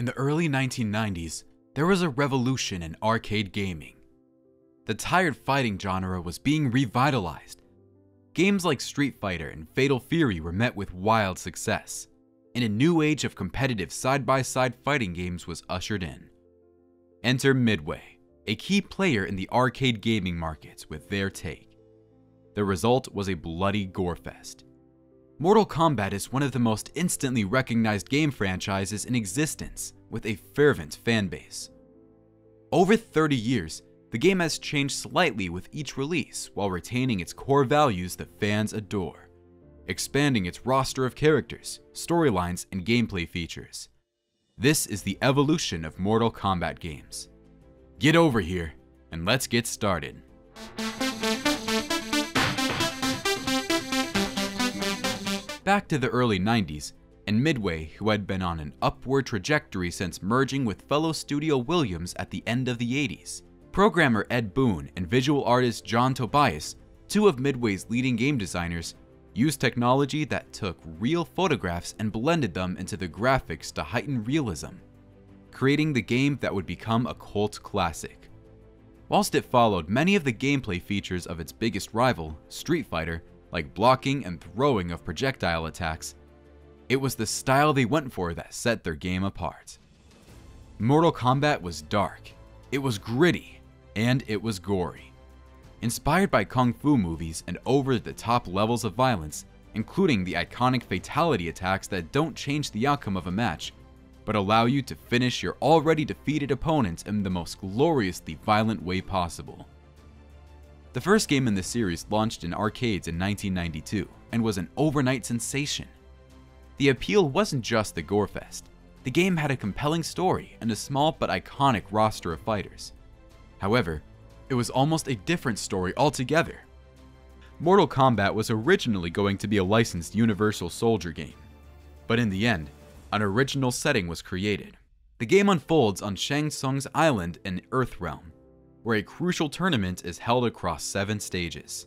In the early 1990s, there was a revolution in arcade gaming. The tired fighting genre was being revitalized. Games like Street Fighter and Fatal Fury were met with wild success, and a new age of competitive side by side fighting games was ushered in. Enter Midway, a key player in the arcade gaming markets, with their take. The result was a bloody gore fest. Mortal Kombat is one of the most instantly recognized game franchises in existence, with a fervent fanbase. Over 30 years, the game has changed slightly with each release while retaining its core values that fans adore, expanding its roster of characters, storylines, and gameplay features. This is the evolution of Mortal Kombat games. Get over here, and let's get started. Back to the early 90s, and Midway, who had been on an upward trajectory since merging with fellow studio Williams at the end of the 80s. Programmer Ed Boon and visual artist John Tobias, two of Midway's leading game designers, used technology that took real photographs and blended them into the graphics to heighten realism, creating the game that would become a cult classic. Whilst it followed many of the gameplay features of its biggest rival, Street Fighter, like blocking and throwing of projectile attacks, it was the style they went for that set their game apart. Mortal Kombat was dark, it was gritty, and it was gory. Inspired by kung fu movies and over the top levels of violence, including the iconic fatality attacks that don't change the outcome of a match, but allow you to finish your already defeated opponent in the most gloriously violent way possible. The first game in the series launched in arcades in 1992 and was an overnight sensation. The appeal wasn't just the gorefest. The game had a compelling story and a small but iconic roster of fighters. However, it was almost a different story altogether. Mortal Kombat was originally going to be a licensed Universal Soldier game, but in the end, an original setting was created. The game unfolds on Shang Tsung's island in Earthrealm, where a crucial tournament is held across seven stages.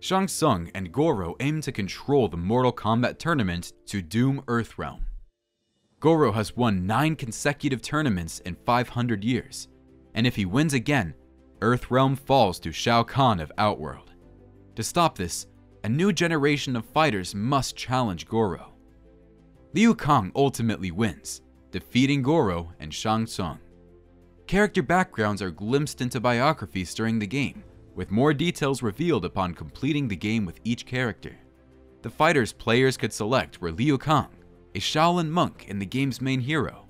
Shang Tsung and Goro aim to control the Mortal Kombat tournament to doom Earthrealm. Goro has won 9 consecutive tournaments in 500 years, and if he wins again, Earthrealm falls to Shao Kahn of Outworld. To stop this, a new generation of fighters must challenge Goro. Liu Kang ultimately wins, defeating Goro and Shang Tsung. Character backgrounds are glimpsed into biographies during the game, with more details revealed upon completing the game with each character. The fighters players could select were Liu Kang, a Shaolin monk and the game's main hero,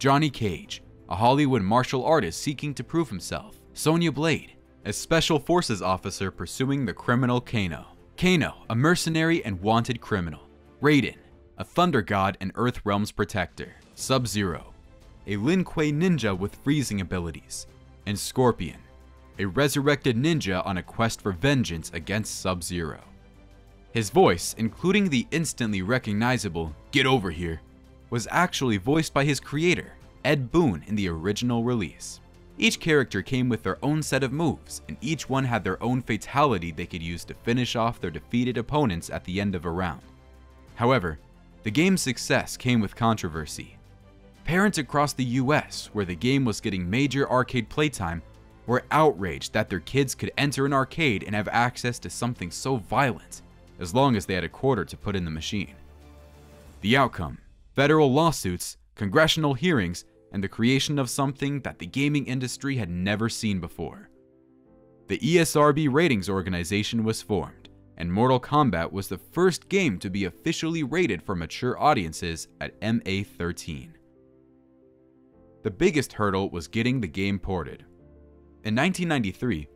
Johnny Cage, a Hollywood martial artist seeking to prove himself, Sonya Blade, a special forces officer pursuing the criminal Kano, Kano, a mercenary and wanted criminal, Raiden, a thunder god and Earthrealm's protector, Sub-Zero, a Lin Kuei ninja with freezing abilities, and Scorpion, a resurrected ninja on a quest for vengeance against Sub-Zero. His voice, including the instantly recognizable Get Over Here, was actually voiced by his creator, Ed Boon, in the original release. Each character came with their own set of moves, and each one had their own fatality they could use to finish off their defeated opponents at the end of a round. However, the game's success came with controversy, Parents across the US, where the game was getting major arcade playtime, were outraged that their kids could enter an arcade and have access to something so violent, as long as they had a quarter to put in the machine. The outcome federal lawsuits, congressional hearings, and the creation of something that the gaming industry had never seen before. The ESRB ratings organization was formed, and Mortal Kombat was the first game to be officially rated for mature audiences at MA 13. The biggest hurdle was getting the game ported. In 1993,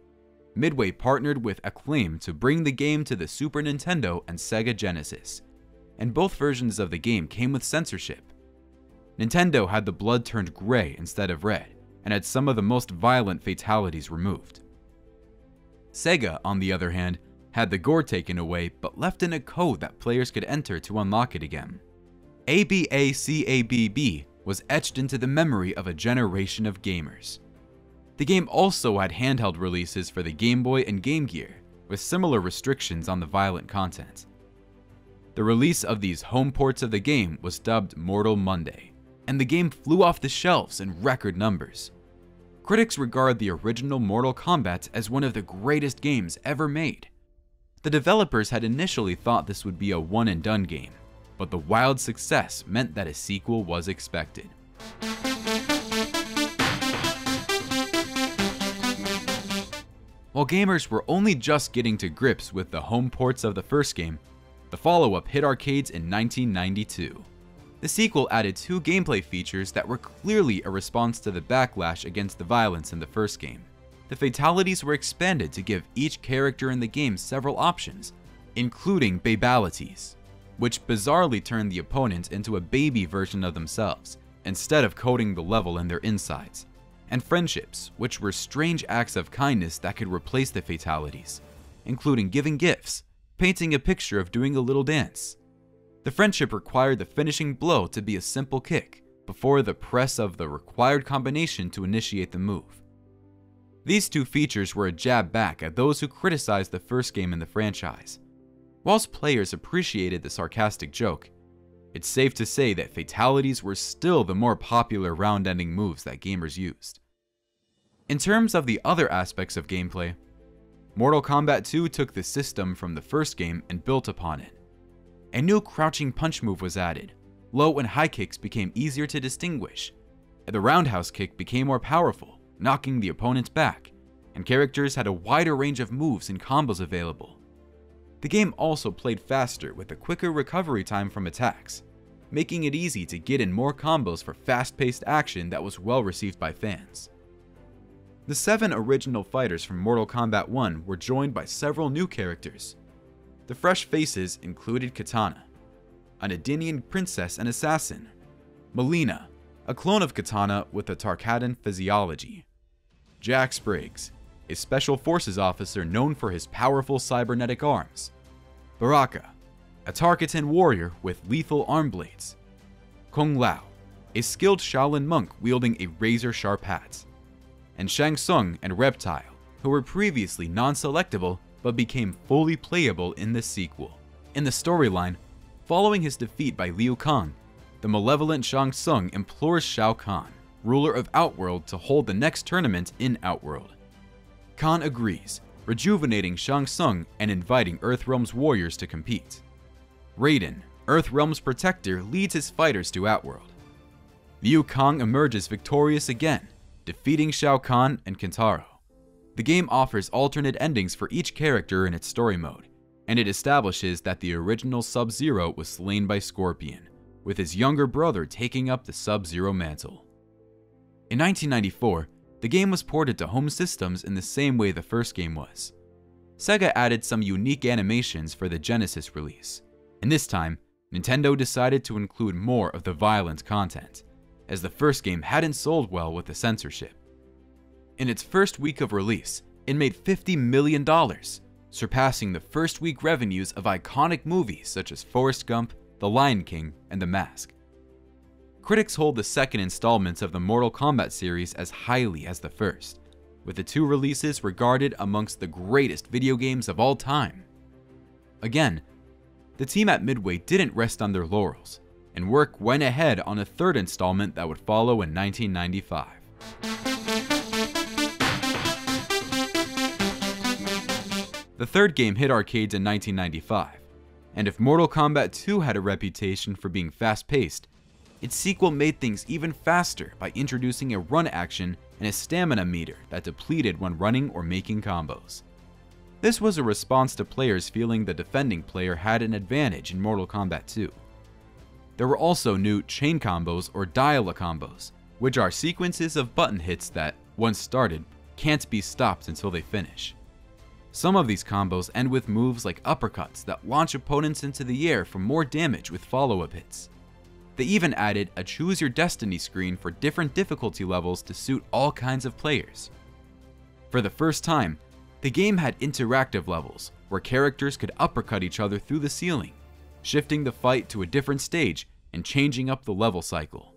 Midway partnered with Acclaim to bring the game to the Super Nintendo and Sega Genesis, and both versions of the game came with censorship. Nintendo had the blood turned gray instead of red, and had some of the most violent fatalities removed. Sega, on the other hand, had the gore taken away but left in a code that players could enter to unlock it again. ABACABB was etched into the memory of a generation of gamers. The game also had handheld releases for the Game Boy and Game Gear, with similar restrictions on the violent content. The release of these home ports of the game was dubbed Mortal Monday, and the game flew off the shelves in record numbers. Critics regard the original Mortal Kombat as one of the greatest games ever made. The developers had initially thought this would be a one and done game, but the wild success meant that a sequel was expected. While gamers were only just getting to grips with the home ports of the first game, the follow-up hit arcades in 1992. The sequel added two gameplay features that were clearly a response to the backlash against the violence in the first game. The fatalities were expanded to give each character in the game several options, including babalities, which bizarrely turned the opponent into a baby version of themselves, instead of coating the level in their insides and friendships, which were strange acts of kindness that could replace the fatalities, including giving gifts, painting a picture of doing a little dance. The friendship required the finishing blow to be a simple kick before the press of the required combination to initiate the move. These two features were a jab back at those who criticized the first game in the franchise. Whilst players appreciated the sarcastic joke, it's safe to say that fatalities were still the more popular round ending moves that gamers used. In terms of the other aspects of gameplay, Mortal Kombat 2 took the system from the first game and built upon it. A new crouching punch move was added, low and high kicks became easier to distinguish, the roundhouse kick became more powerful, knocking the opponent back, and characters had a wider range of moves and combos available. The game also played faster with a quicker recovery time from attacks, making it easy to get in more combos for fast-paced action that was well received by fans. The seven original fighters from Mortal Kombat 1 were joined by several new characters. The fresh faces included Kitana, an Edenian princess and assassin, Mileena, a clone of Kitana with a Tarkatan physiology, Jax Briggs, a special forces officer known for his powerful cybernetic arms, Baraka, a Tarkatan warrior with lethal arm blades. Kung Lao, a skilled Shaolin monk wielding a razor-sharp hat. And Shang Tsung and Reptile, who were previously non-selectable but became fully playable in the sequel. In the storyline, following his defeat by Liu Kang, the malevolent Shang Tsung implores Shao Kahn, ruler of Outworld, to hold the next tournament in Outworld. Kahn agrees, rejuvenating Shang Tsung and inviting Earthrealm's warriors to compete. Raiden, Earthrealm's protector, leads his fighters to Outworld. Liu Kang emerges victorious again, defeating Shao Kahn and Kintaro. The game offers alternate endings for each character in its story mode, and it establishes that the original Sub-Zero was slain by Scorpion, with his younger brother taking up the Sub-Zero mantle. In 1994, the game was ported to home systems in the same way the first game was. Sega added some unique animations for the Genesis release, and this time, Nintendo decided to include more of the violent content, as the first game hadn't sold well with the censorship. In its first week of release, it made $50 million, surpassing the first week revenues of iconic movies such as Forrest Gump, The Lion King, and The Mask. Critics hold the second installments of the Mortal Kombat series as highly as the first, with the two releases regarded amongst the greatest video games of all time. Again, the team at Midway didn't rest on their laurels, and work went ahead on a third installment that would follow in 1995. The third game hit arcades in 1995, and if Mortal Kombat 2 had a reputation for being fast-paced, its sequel made things even faster by introducing a run action and a stamina meter that depleted when running or making combos. This was a response to players feeling the defending player had an advantage in Mortal Kombat 2. There were also new chain combos or dial combos, which are sequences of button hits that, once started, can't be stopped until they finish. Some of these combos end with moves like uppercuts that launch opponents into the air for more damage with follow-up hits. They even added a Choose Your Destiny screen for different difficulty levels to suit all kinds of players. For the first time, the game had interactive levels, where characters could uppercut each other through the ceiling, shifting the fight to a different stage and changing up the level cycle.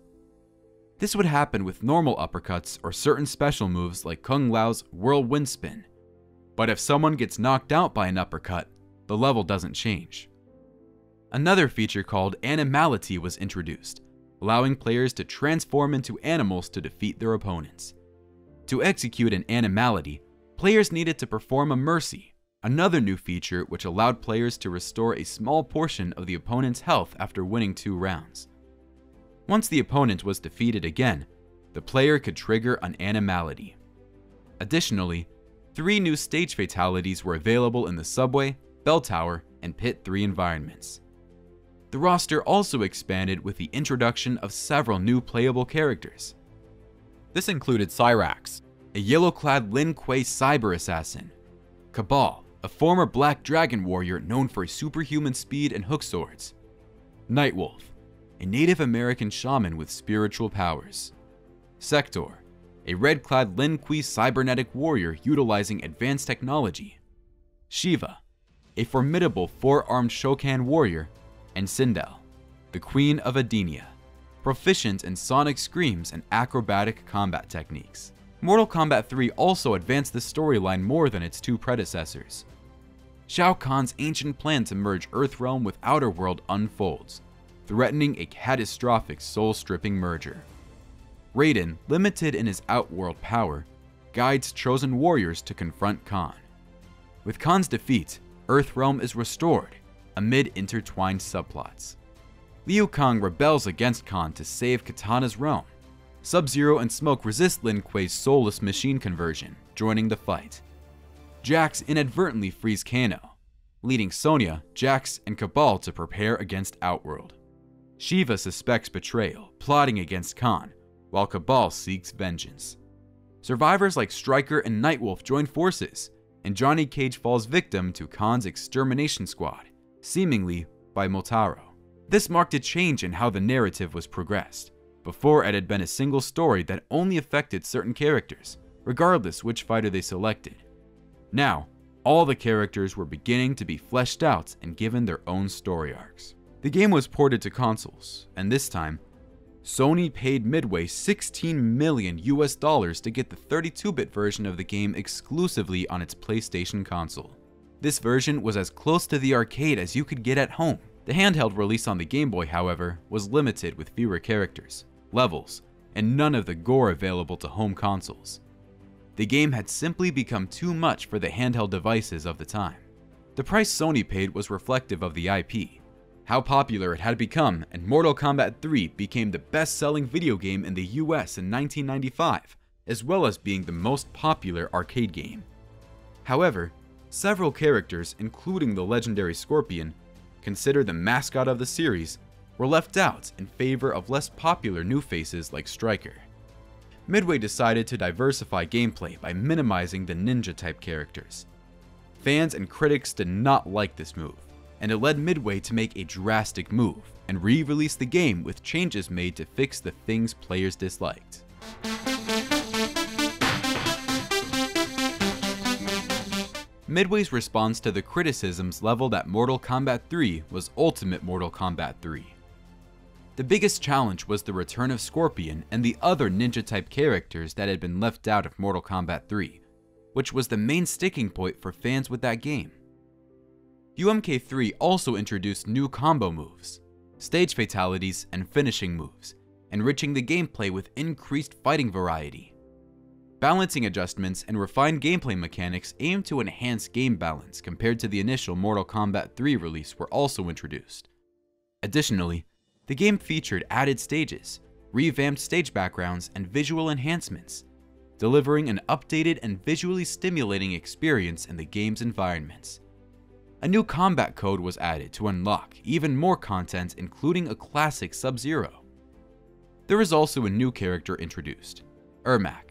This would happen with normal uppercuts or certain special moves like Kung Lao's Whirlwind Spin. But if someone gets knocked out by an uppercut, the level doesn't change. Another feature called Animality was introduced, allowing players to transform into animals to defeat their opponents. To execute an animality, players needed to perform a mercy, another new feature which allowed players to restore a small portion of the opponent's health after winning two rounds. Once the opponent was defeated again, the player could trigger an animality. Additionally, three new stage fatalities were available in the subway, bell tower, and pit 3 environments. The roster also expanded with the introduction of several new playable characters. This included Cyrax, a yellow-clad Lin Kuei cyber assassin, Kabal, a former Black Dragon warrior known for superhuman speed and hook swords, Nightwolf, a Native American shaman with spiritual powers, Sector, a red-clad Lin Kuei cybernetic warrior utilizing advanced technology, Shiva, a formidable four-armed Shokan warrior, and Sindel, the Queen of Edenia, proficient in sonic screams and acrobatic combat techniques. Mortal Kombat 3 also advanced the storyline more than its two predecessors. Shao Kahn's ancient plan to merge Earthrealm with Outer World unfolds, threatening a catastrophic soul-stripping merger. Raiden, limited in his Outworld power, guides chosen warriors to confront Kahn. With Kahn's defeat, Earthrealm is restored, amid intertwined subplots. Liu Kang rebels against Kahn to save Kitana's realm. Sub-Zero and Smoke resist Lin Kuei's soulless machine conversion, joining the fight. Jax inadvertently frees Kano, leading Sonya, Jax, and Kabal to prepare against Outworld. Shiva suspects betrayal, plotting against Kahn, while Kabal seeks vengeance. Survivors like Stryker and Nightwolf join forces, and Johnny Cage falls victim to Kahn's extermination squad, seemingly by Motaro. This marked a change in how the narrative was progressed. Before it had been a single story that only affected certain characters, regardless which fighter they selected. Now, all the characters were beginning to be fleshed out and given their own story arcs. The game was ported to consoles, and this time, Sony paid Midway 16 million US dollars to get the 32-bit version of the game exclusively on its PlayStation console. This version was as close to the arcade as you could get at home. The handheld release on the Game Boy, however, was limited with fewer characters, levels, and none of the gore available to home consoles. The game had simply become too much for the handheld devices of the time. The price Sony paid was reflective of the IP, how popular it had become, and Mortal Kombat 3 became the best-selling video game in the US in 1995, as well as being the most popular arcade game. However, several characters, including the legendary Scorpion, considered the mascot of the series, were left out in favor of less popular new faces like Stryker. Midway decided to diversify gameplay by minimizing the ninja-type characters. Fans and critics did not like this move, and it led Midway to make a drastic move and re-release the game with changes made to fix the things players disliked. Midway's response to the criticisms leveled at Mortal Kombat 3 was Ultimate Mortal Kombat 3. The biggest challenge was the return of Scorpion and the other ninja-type characters that had been left out of Mortal Kombat 3, which was the main sticking point for fans with that game. UMK3 also introduced new combo moves, stage fatalities, and finishing moves, enriching the gameplay with increased fighting variety. Balancing adjustments and refined gameplay mechanics aimed to enhance game balance compared to the initial Mortal Kombat 3 release were also introduced. Additionally, the game featured added stages, revamped stage backgrounds, and visual enhancements, delivering an updated and visually stimulating experience in the game's environments. A new combat code was added to unlock even more content including a classic Sub-Zero. There was also a new character introduced, Ermac.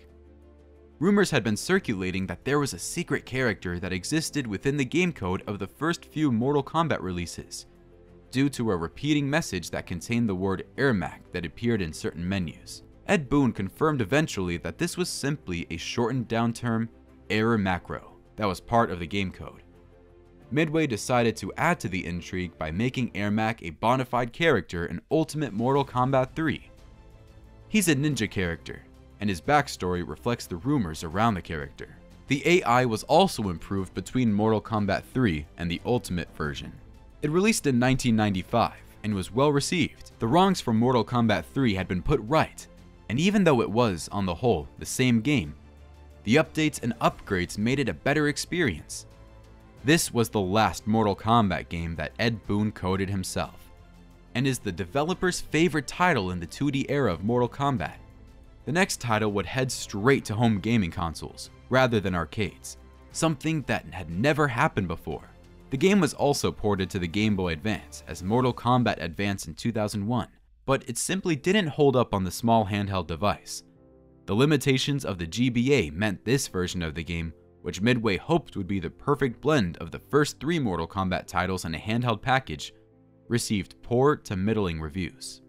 Rumors had been circulating that there was a secret character that existed within the game code of the first few Mortal Kombat releases, due to a repeating message that contained the word Ermac that appeared in certain menus. Ed Boon confirmed eventually that this was simply a shortened down term, error macro, that was part of the game code. Midway decided to add to the intrigue by making Ermac a bona fide character in Ultimate Mortal Kombat 3. He's a ninja character, and his backstory reflects the rumors around the character. The AI was also improved between Mortal Kombat 3 and the Ultimate version. It released in 1995 and was well received. The wrongs from Mortal Kombat 3 had been put right, and even though it was, on the whole, the same game, the updates and upgrades made it a better experience. This was the last Mortal Kombat game that Ed Boon coded himself, and is the developer's favorite title in the 2D era of Mortal Kombat. The next title would head straight to home gaming consoles, rather than arcades, something that had never happened before. The game was also ported to the Game Boy Advance as Mortal Kombat Advance in 2001, but it simply didn't hold up on the small handheld device. The limitations of the GBA meant this version of the game, which Midway hoped would be the perfect blend of the first three Mortal Kombat titles in a handheld package, received poor to middling reviews.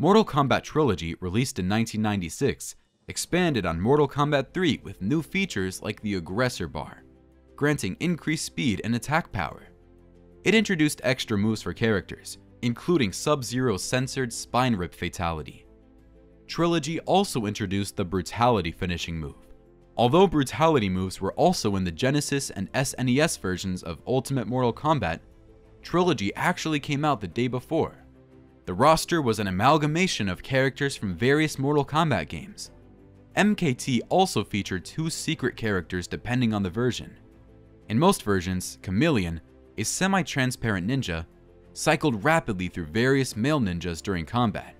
Mortal Kombat Trilogy, released in 1996, expanded on Mortal Kombat 3 with new features like the Aggressor Bar, granting increased speed and attack power. It introduced extra moves for characters, including Sub-Zero's censored spine rip fatality. Trilogy also introduced the Brutality finishing move. Although Brutality moves were also in the Genesis and SNES versions of Ultimate Mortal Kombat, Trilogy actually came out the day before. The roster was an amalgamation of characters from various Mortal Kombat games. MKT also featured two secret characters depending on the version. In most versions, Chameleon a semi-transparent ninja, cycled rapidly through various male ninjas during combat,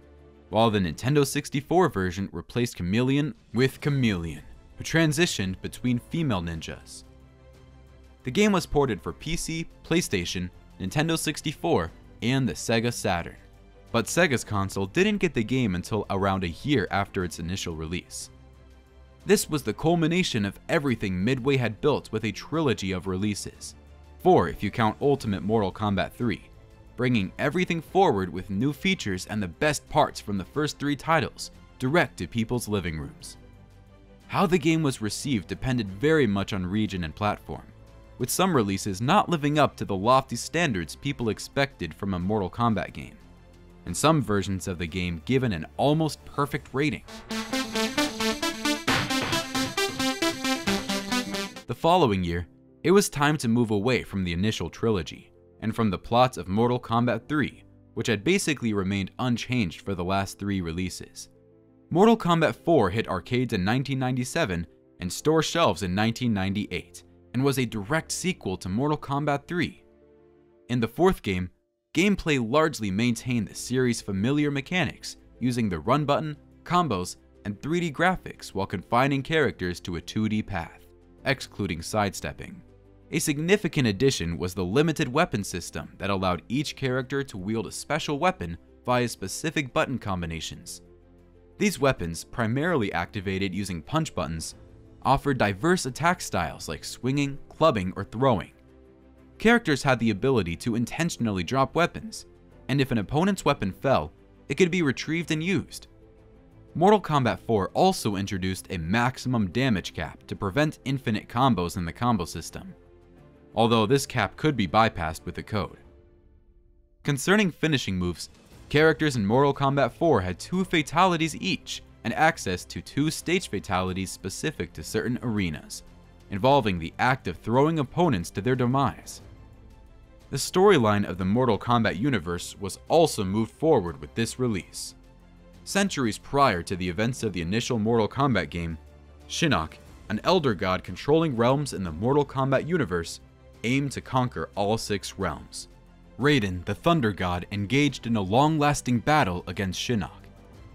while the Nintendo 64 version replaced Chameleon with Khameleon, who transitioned between female ninjas. The game was ported for PC, PlayStation, Nintendo 64, and the Sega Saturn. But Sega's console didn't get the game until around a year after its initial release. This was the culmination of everything Midway had built with a trilogy of releases, 4 if you count Ultimate Mortal Kombat 3, bringing everything forward with new features and the best parts from the first three titles direct to people's living rooms. How the game was received depended very much on region and platform, with some releases not living up to the lofty standards people expected from a Mortal Kombat game, and some versions of the game given an almost perfect rating. The following year, it was time to move away from the initial trilogy, and from the plots of Mortal Kombat 3, which had basically remained unchanged for the last three releases. Mortal Kombat 4 hit arcades in 1997 and store shelves in 1998, and was a direct sequel to Mortal Kombat 3. In the fourth game, gameplay largely maintained the series' familiar mechanics, using the run button, combos, and 3D graphics while confining characters to a 2D path, excluding sidestepping. A significant addition was the limited weapon system that allowed each character to wield a special weapon via specific button combinations. These weapons, primarily activated using punch buttons, offered diverse attack styles like swinging, clubbing, or throwing. Characters had the ability to intentionally drop weapons, and if an opponent's weapon fell, it could be retrieved and used. Mortal Kombat 4 also introduced a maximum damage cap to prevent infinite combos in the combo system although this cap could be bypassed with the code. Concerning finishing moves, characters in Mortal Kombat 4 had two fatalities each and access to two stage fatalities specific to certain arenas, involving the act of throwing opponents to their demise. The storyline of the Mortal Kombat universe was also moved forward with this release. Centuries prior to the events of the initial Mortal Kombat game, Shinnok, an elder god controlling realms in the Mortal Kombat universe, aimed to conquer all six realms. Raiden, the Thunder God, engaged in a long-lasting battle against Shinnok,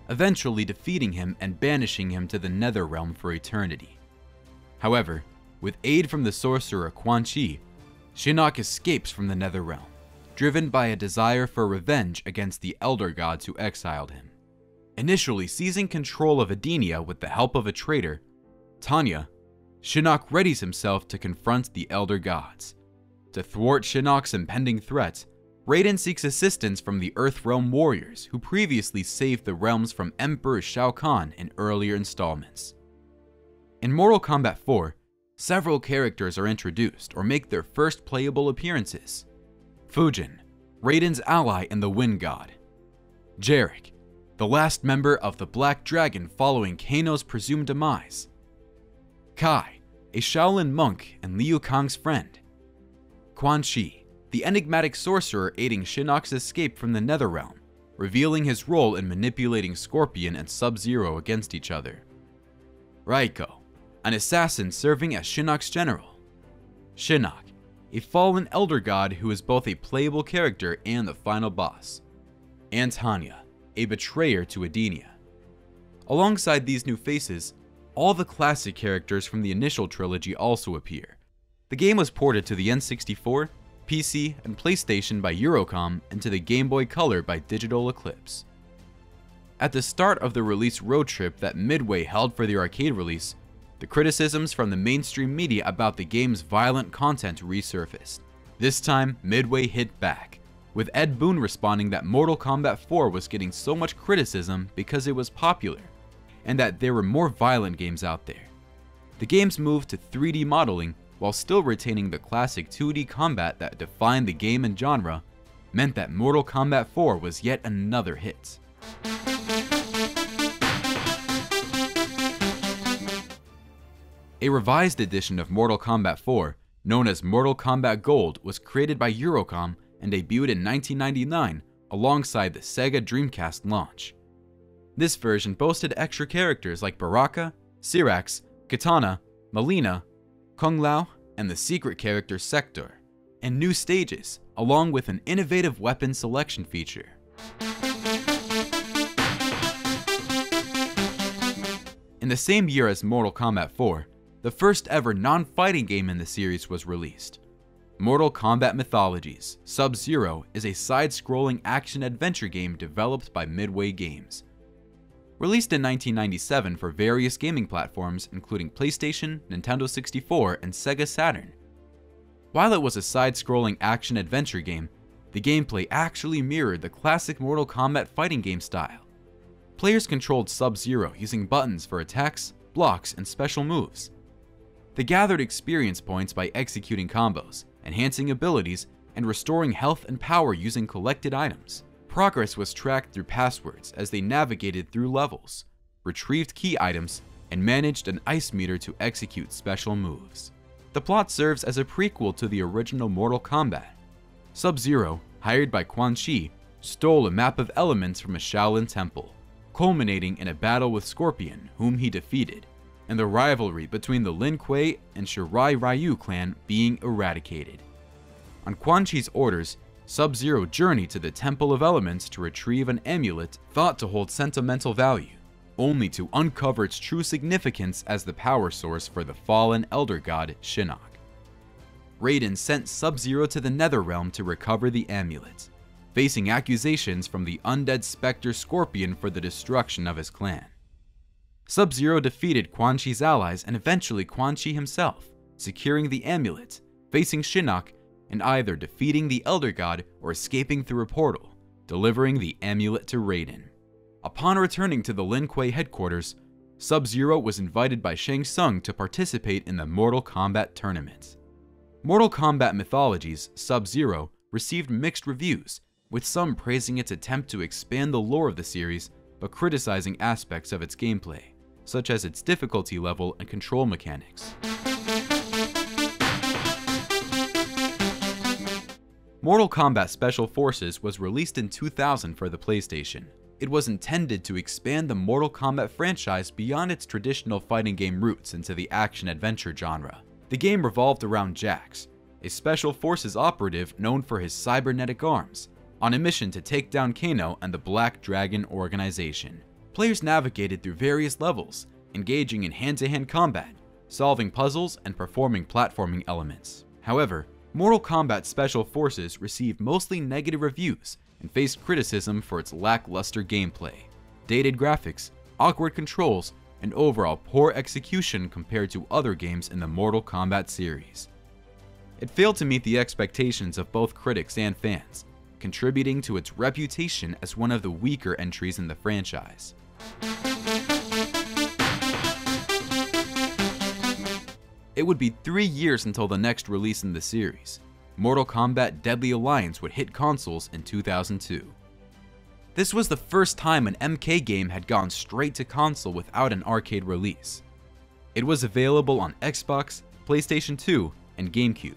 eventually defeating him and banishing him to the Nether Realm for eternity. However, with aid from the sorcerer Quan Chi, Shinnok escapes from the Nether Realm, driven by a desire for revenge against the Elder Gods who exiled him. Initially seizing control of Edenia with the help of a traitor, Tanya, Shinnok readies himself to confront the Elder Gods. To thwart Shinnok's impending threat, Raiden seeks assistance from the Earthrealm warriors who previously saved the realms from Emperor Shao Kahn in earlier installments. In Mortal Kombat 4, several characters are introduced or make their first playable appearances. Fujin, Raiden's ally and the Wind God. Jarek, the last member of the Black Dragon following Kano's presumed demise. Kai, a Shaolin monk and Liu Kang's friend. Quan Chi, the enigmatic sorcerer aiding Shinnok's escape from the Netherrealm, revealing his role in manipulating Scorpion and Sub-Zero against each other. Reiko, an assassin serving as Shinnok's general. Shinnok, a fallen elder god who is both a playable character and the final boss. And Tanya, a betrayer to Edenia. Alongside these new faces, all the classic characters from the initial trilogy also appear. The game was ported to the N64, PC, and PlayStation by Eurocom and to the Game Boy Color by Digital Eclipse. At the start of the release road trip that Midway held for the arcade release, the criticisms from the mainstream media about the game's violent content resurfaced. This time, Midway hit back, with Ed Boon responding that Mortal Kombat 4 was getting so much criticism because it was popular, and that there were more violent games out there. The game's move to 3D modeling, while still retaining the classic 2D combat that defined the game and genre, meant that Mortal Kombat 4 was yet another hit. A revised edition of Mortal Kombat 4, known as Mortal Kombat Gold, was created by Eurocom and debuted in 1999 alongside the Sega Dreamcast launch. This version boasted extra characters like Baraka, Cyrax, Kitana, Mileena, Kung Lao, and the secret character Sector, and new stages, along with an innovative weapon selection feature. In the same year as Mortal Kombat 4, the first ever non-fighting game in the series was released. Mortal Kombat Mythologies Sub-Zero is a side-scrolling action-adventure game developed by Midway Games. Released in 1997 for various gaming platforms including PlayStation, Nintendo 64, and Sega Saturn. While it was a side-scrolling action-adventure game, the gameplay actually mirrored the classic Mortal Kombat fighting game style. Players controlled Sub-Zero using buttons for attacks, blocks, and special moves. They gathered experience points by executing combos, enhancing abilities, and restoring health and power using collected items. Progress was tracked through passwords as they navigated through levels, retrieved key items, and managed an ice meter to execute special moves. The plot serves as a prequel to the original Mortal Kombat. Sub-Zero, hired by Quan Chi, stole a map of elements from a Shaolin temple, culminating in a battle with Scorpion, whom he defeated, and the rivalry between the Lin Kuei and Shirai Ryu clan being eradicated. On Quan Chi's orders, Sub-Zero journeyed to the Temple of Elements to retrieve an amulet thought to hold sentimental value, only to uncover its true significance as the power source for the fallen Elder God Shinnok. Raiden sent Sub-Zero to the Netherrealm to recover the amulet, facing accusations from the undead Spectre Scorpion for the destruction of his clan. Sub-Zero defeated Quan Chi's allies and eventually Quan Chi himself, securing the amulet, facing Shinnok and either defeating the Elder God or escaping through a portal, delivering the amulet to Raiden. Upon returning to the Lin Kuei headquarters, Sub-Zero was invited by Shang Tsung to participate in the Mortal Kombat tournament. Mortal Kombat Mythologies Sub-Zero received mixed reviews, with some praising its attempt to expand the lore of the series but criticizing aspects of its gameplay, such as its difficulty level and control mechanics. Mortal Kombat Special Forces was released in 2000 for the PlayStation. It was intended to expand the Mortal Kombat franchise beyond its traditional fighting game roots into the action-adventure genre. The game revolved around Jax, a Special Forces operative known for his cybernetic arms, on a mission to take down Kano and the Black Dragon organization. Players navigated through various levels, engaging in hand-to-hand -hand combat, solving puzzles, and performing platforming elements. However, Mortal Kombat Special Forces received mostly negative reviews and faced criticism for its lackluster gameplay, dated graphics, awkward controls, and overall poor execution compared to other games in the Mortal Kombat series. It failed to meet the expectations of both critics and fans, contributing to its reputation as one of the weaker entries in the franchise. It would be three years until the next release in the series. Mortal Kombat Deadly Alliance would hit consoles in 2002. This was the first time an MK game had gone straight to console without an arcade release. It was available on Xbox, PlayStation 2, and GameCube.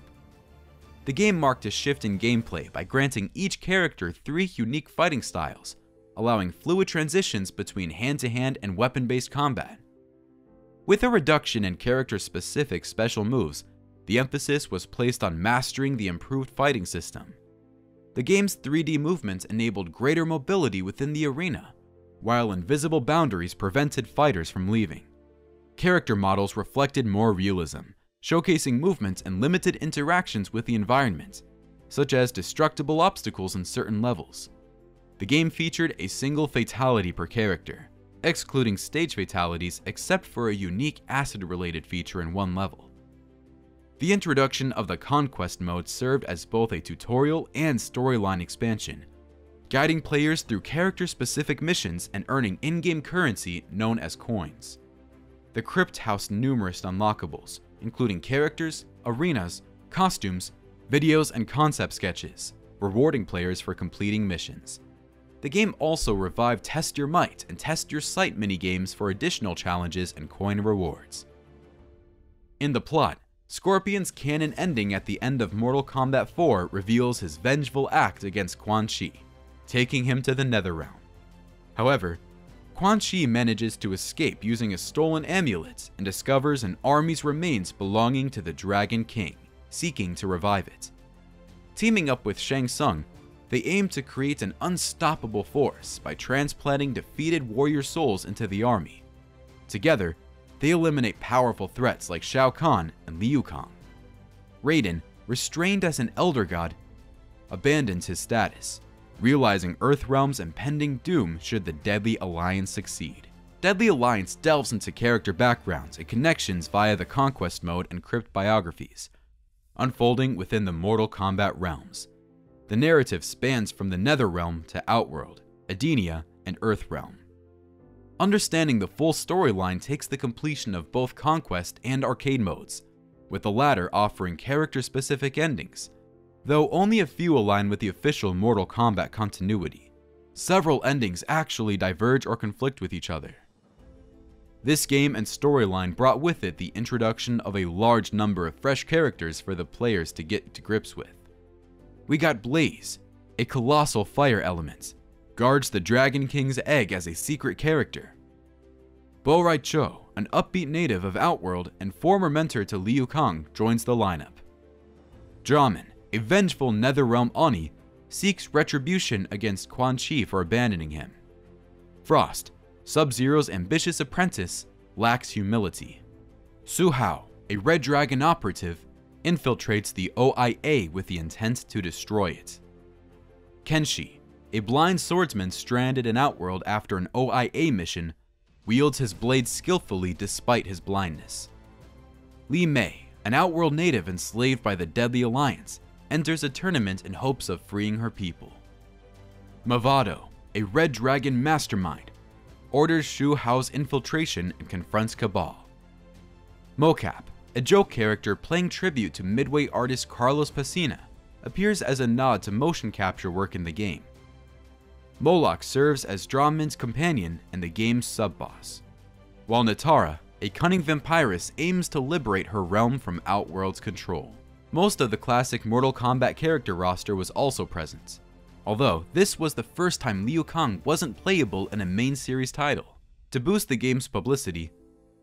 The game marked a shift in gameplay by granting each character three unique fighting styles, allowing fluid transitions between hand to hand and weapon based combat. With a reduction in character specific special moves, the emphasis was placed on mastering the improved fighting system. The game's 3D movements enabled greater mobility within the arena, while invisible boundaries prevented fighters from leaving. Character models reflected more realism, showcasing movements and limited interactions with the environment, such as destructible obstacles in certain levels. The game featured a single fatality per character, excluding stage fatalities except for a unique acid-related feature in one level. The introduction of the Conquest mode served as both a tutorial and storyline expansion, guiding players through character-specific missions and earning in-game currency known as coins. The crypt housed numerous unlockables, including characters, arenas, costumes, videos, and concept sketches, rewarding players for completing missions. The game also revived Test Your Might and Test Your Sight minigames for additional challenges and coin rewards. In the plot, Scorpion's canon ending at the end of Mortal Kombat 4 reveals his vengeful act against Quan Chi, taking him to the Netherrealm. However, Quan Chi manages to escape using a stolen amulet and discovers an army's remains belonging to the Dragon King, seeking to revive it. Teaming up with Shang Tsung, they aim to create an unstoppable force by transplanting defeated warrior souls into the army. Together, they eliminate powerful threats like Shao Kahn and Liu Kang. Raiden, restrained as an elder god, abandons his status, realizing Earthrealm's impending doom should the Deadly Alliance succeed. Deadly Alliance delves into character backgrounds and connections via the Conquest mode and crypt biographies, unfolding within the Mortal Kombat realms. The narrative spans from the Netherrealm to Outworld, Edenia, and Earthrealm. Understanding the full storyline takes the completion of both Conquest and Arcade modes, with the latter offering character-specific endings, though only a few align with the official Mortal Kombat continuity. Several endings actually diverge or conflict with each other. This game and storyline brought with it the introduction of a large number of fresh characters for the players to get to grips with. We got Blaze, a colossal fire element, guards the Dragon King's egg as a secret character. Bo' Rai Cho, an upbeat native of Outworld and former mentor to Liu Kang, joins the lineup. Drahmin, a vengeful Netherrealm Oni, seeks retribution against Quan Chi for abandoning him. Frost, Sub-Zero's ambitious apprentice, lacks humility. Hsu Hao, a Red Dragon operative, infiltrates the OIA with the intent to destroy it. Kenshi, a blind swordsman stranded in Outworld after an OIA mission, wields his blade skillfully despite his blindness. Li Mei, an Outworld native enslaved by the Deadly Alliance, enters a tournament in hopes of freeing her people. Mavado, a Red Dragon mastermind, orders Hsu Hao's infiltration and confronts Kabal. Mocap, a joke character playing tribute to Midway artist Carlos Pesina, appears as a nod to motion capture work in the game. Moloch serves as Drahmin's companion and the game's sub-boss, while Nitara, a cunning vampiress, aims to liberate her realm from Outworld's control. Most of the classic Mortal Kombat character roster was also present, although this was the first time Liu Kang wasn't playable in a main series title. To boost the game's publicity,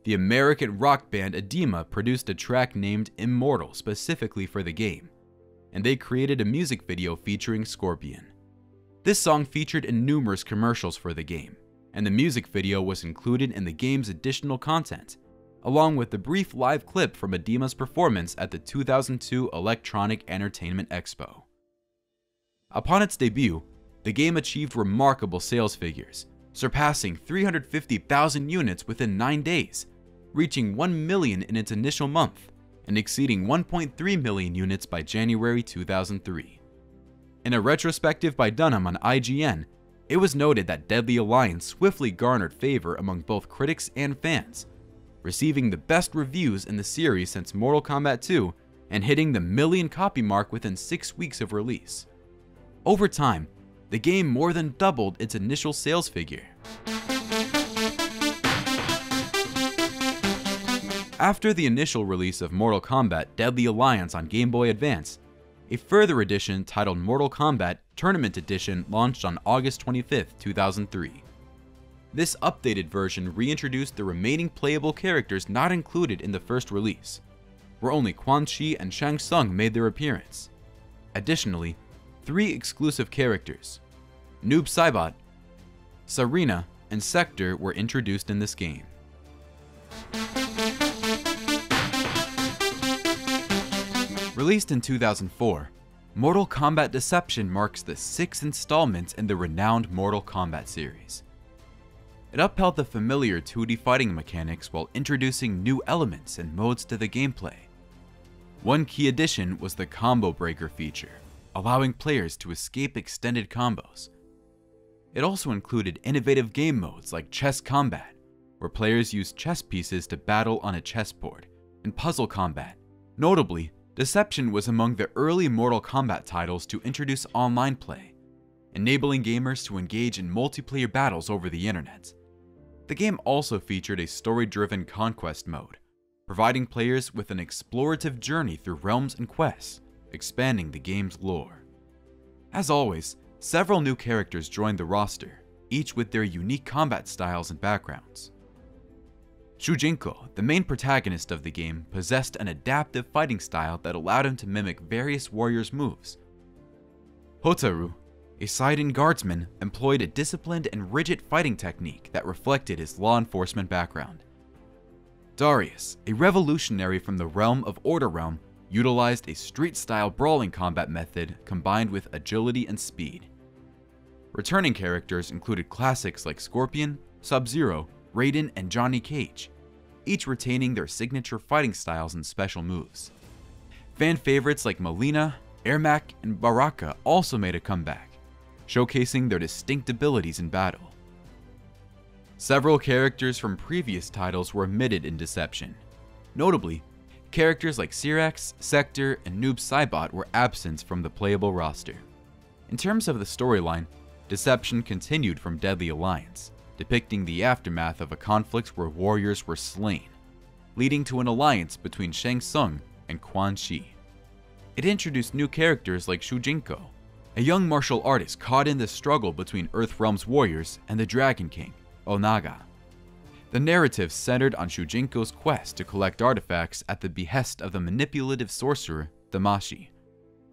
the American rock band Adema produced a track named Immortal specifically for the game, and they created a music video featuring Scorpion. This song featured in numerous commercials for the game, and the music video was included in the game's additional content, along with the brief live clip from Adema's performance at the 2002 Electronic Entertainment Expo. Upon its debut, the game achieved remarkable sales figures, surpassing 350,000 units within 9 days reaching 1 million in its initial month and exceeding 1.3 million units by January 2003. In a retrospective by Dunham on IGN, it was noted that Deadly Alliance swiftly garnered favor among both critics and fans, receiving the best reviews in the series since Mortal Kombat 2 and hitting the million copy mark within 6 weeks of release. Over time, the game more than doubled its initial sales figure. After the initial release of Mortal Kombat Deadly Alliance on Game Boy Advance, a further edition titled Mortal Kombat Tournament Edition launched on August 25, 2003. This updated version reintroduced the remaining playable characters not included in the first release, where only Quan Chi and Shang Tsung made their appearance. Additionally, three exclusive characters, Noob Saibot, Sareena, and Sector were introduced in this game. Released in 2004, Mortal Kombat Deception marks the sixth installment in the renowned Mortal Kombat series. It upheld the familiar 2D fighting mechanics while introducing new elements and modes to the gameplay. One key addition was the Combo Breaker feature, allowing players to escape extended combos. It also included innovative game modes like Chess Kombat, where players use chess pieces to battle on a chessboard, and Puzzle Kombat. Notably, Deception was among the early Mortal Kombat titles to introduce online play, enabling gamers to engage in multiplayer battles over the internet. The game also featured a story-driven conquest mode, providing players with an explorative journey through realms and quests, expanding the game's lore. As always, several new characters joined the roster, each with their unique combat styles and backgrounds. Shujinko, the main protagonist of the game, possessed an adaptive fighting style that allowed him to mimic various warriors' moves. Hotaru, a Seidan guardsman, employed a disciplined and rigid fighting technique that reflected his law enforcement background. Darrius, a revolutionary from the realm of Order Realm, utilized a street-style brawling combat method combined with agility and speed. Returning characters included classics like Scorpion, Sub-Zero, Raiden, and Johnny Cage, each retaining their signature fighting styles and special moves. Fan favorites like Mileena, Ermac, and Baraka also made a comeback, showcasing their distinct abilities in battle. Several characters from previous titles were omitted in Deception. Notably, characters like Cyrax, Sector, and Noob Saibot were absent from the playable roster. In terms of the storyline, Deception continued from Deadly Alliance, depicting the aftermath of a conflict where warriors were slain, leading to an alliance between Shang Tsung and Quan Chi. It introduced new characters like Shujinko, a young martial artist caught in the struggle between Earthrealm's warriors and the Dragon King, Onaga. The narrative centered on Shujinko's quest to collect artifacts at the behest of the manipulative sorcerer Damashi,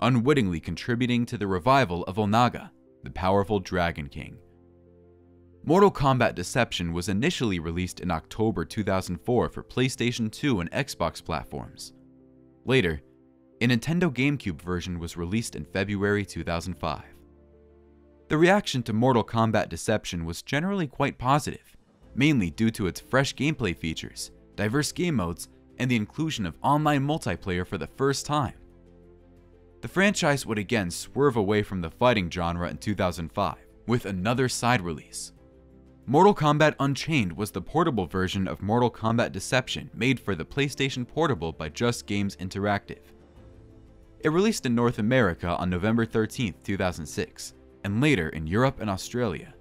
unwittingly contributing to the revival of Onaga, the powerful Dragon King. Mortal Kombat Deception was initially released in October 2004 for PlayStation 2 and Xbox platforms. Later, a Nintendo GameCube version was released in February 2005. The reaction to Mortal Kombat Deception was generally quite positive, mainly due to its fresh gameplay features, diverse game modes, and the inclusion of online multiplayer for the first time. The franchise would again swerve away from the fighting genre in 2005 with another side release, Mortal Kombat Unchained was the portable version of Mortal Kombat Deception made for the PlayStation Portable by Just Games Interactive. It released in North America on November 13, 2006, and later in Europe and Australia.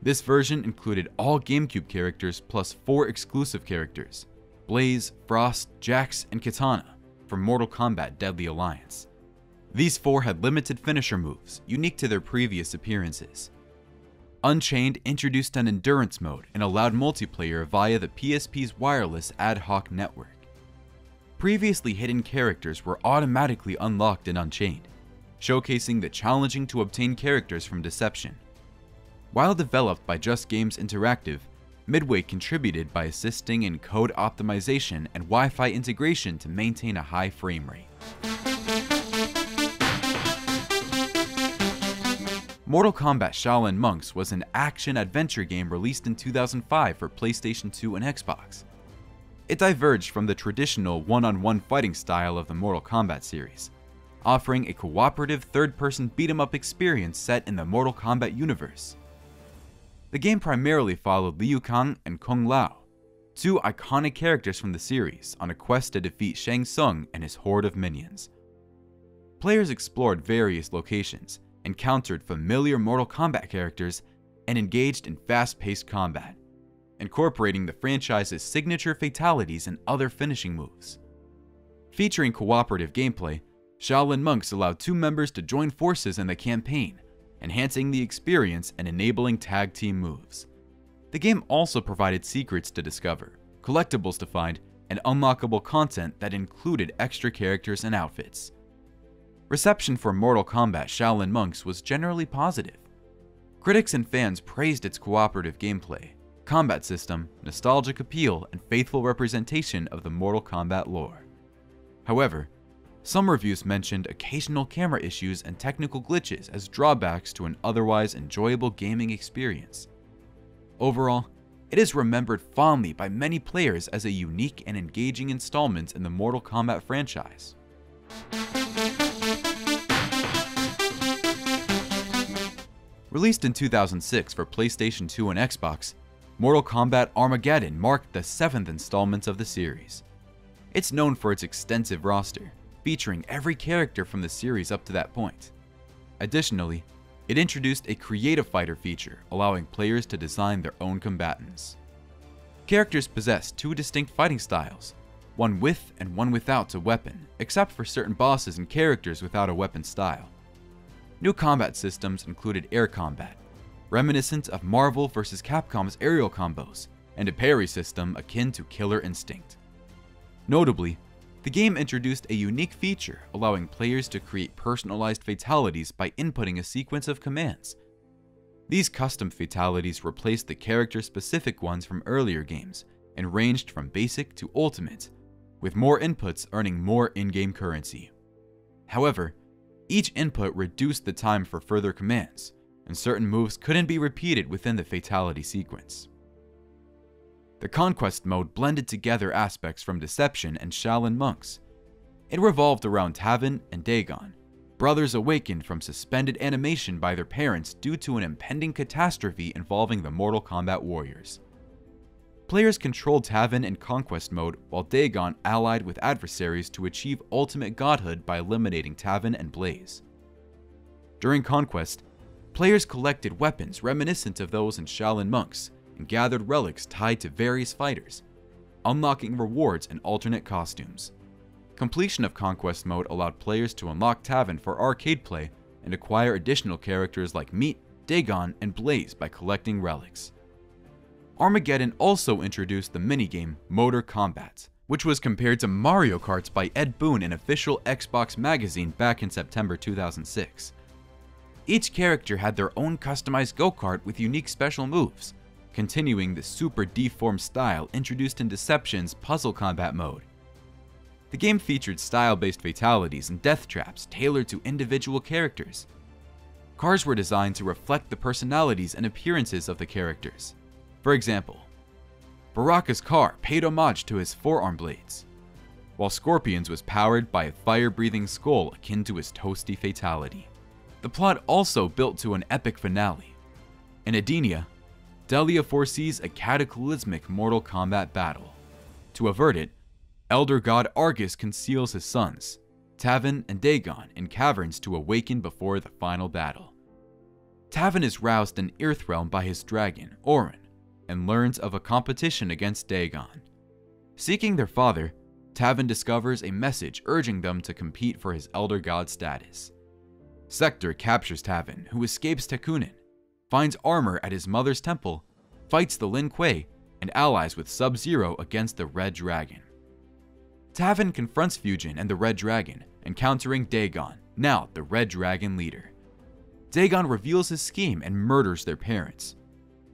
This version included all GameCube characters plus four exclusive characters Blaze, Frost, Jax, and Kitana from Mortal Kombat Deadly Alliance. These four had limited finisher moves, unique to their previous appearances. Unchained introduced an endurance mode and allowed multiplayer via the PSP's wireless ad hoc network. Previously hidden characters were automatically unlocked in Unchained, showcasing the challenging to obtain characters from Deception. While developed by Just Games Interactive, Midway contributed by assisting in code optimization and Wi-Fi integration to maintain a high frame rate. Mortal Kombat Shaolin Monks was an action-adventure game released in 2005 for PlayStation 2 and Xbox. It diverged from the traditional one-on-one fighting style of the Mortal Kombat series, offering a cooperative third-person beat-em-up experience set in the Mortal Kombat universe. The game primarily followed Liu Kang and Kung Lao, two iconic characters from the series, on a quest to defeat Shang Tsung and his horde of minions. Players explored various locations, encountered familiar Mortal Kombat characters, and engaged in fast-paced combat. incorporating the franchise's signature fatalities and other finishing moves. Featuring cooperative gameplay, Shaolin Monks allowed two members to join forces in the campaign, enhancing the experience and enabling tag team moves. The game also provided secrets to discover, collectibles to find, and unlockable content that included extra characters and outfits. Reception for Mortal Kombat Shaolin Monks was generally positive. Critics and fans praised its cooperative gameplay, combat system, nostalgic appeal, and faithful representation of the Mortal Kombat lore. However, some reviews mentioned occasional camera issues and technical glitches as drawbacks to an otherwise enjoyable gaming experience. Overall, it is remembered fondly by many players as a unique and engaging installment in the Mortal Kombat franchise. Released in 2006 for PlayStation 2 and Xbox, Mortal Kombat Armageddon marked the seventh installment of the series. It's known for its extensive roster, featuring every character from the series up to that point. Additionally, it introduced a creative fighter feature, allowing players to design their own combatants. Characters possess two distinct fighting styles, one with and one without a weapon, except for certain bosses and characters without a weapon style. New combat systems included air combat, reminiscent of Marvel vs. Capcom's aerial combos, and a parry system akin to Killer Instinct. Notably, the game introduced a unique feature allowing players to create personalized fatalities by inputting a sequence of commands. These custom fatalities replaced the character-specific ones from earlier games and ranged from basic to ultimate, with more inputs earning more in-game currency. However, each input reduced the time for further commands, and certain moves couldn't be repeated within the fatality sequence. The Conquest mode blended together aspects from Deception and Shaolin monks. It revolved around Taven and Daegon, brothers awakened from suspended animation by their parents due to an impending catastrophe involving the Mortal Kombat warriors. Players controlled Taven in Conquest mode while Daegon allied with adversaries to achieve ultimate godhood by eliminating Taven and Blaze. During Conquest, players collected weapons reminiscent of those in Shaolin monks and gathered relics tied to various fighters, unlocking rewards and alternate costumes. Completion of Conquest mode allowed players to unlock Taven for arcade play and acquire additional characters like Meat, Daegon, and Blaze by collecting relics. Armageddon also introduced the minigame Motor Kombat, which was compared to Mario Kart by Ed Boon in official Xbox magazine back in September 2006. Each character had their own customized go-kart with unique special moves, continuing the super deformed style introduced in Deception's puzzle combat mode. The game featured style-based fatalities and death traps tailored to individual characters. Cars were designed to reflect the personalities and appearances of the characters. For example, Baraka's car paid homage to his forearm blades, while Scorpion's was powered by a fire-breathing skull akin to his toasty fatality. The plot also built to an epic finale. In Edenia, Delia foresees a cataclysmic Mortal Kombat battle. To avert it, Elder God Argus conceals his sons, Taven and Daegon, in caverns to awaken before the final battle. Taven is roused in Earthrealm by his dragon, Orin, and learns of a competition against Daegon. Seeking their father, Taven discovers a message urging them to compete for his Elder God status. Sector captures Taven, who escapes Tekunin, finds armor at his mother's temple, fights the Lin Kuei, and allies with Sub-Zero against the Red Dragon. Taven confronts Fujin and the Red Dragon, encountering Daegon, now the Red Dragon leader. Daegon reveals his scheme and murders their parents.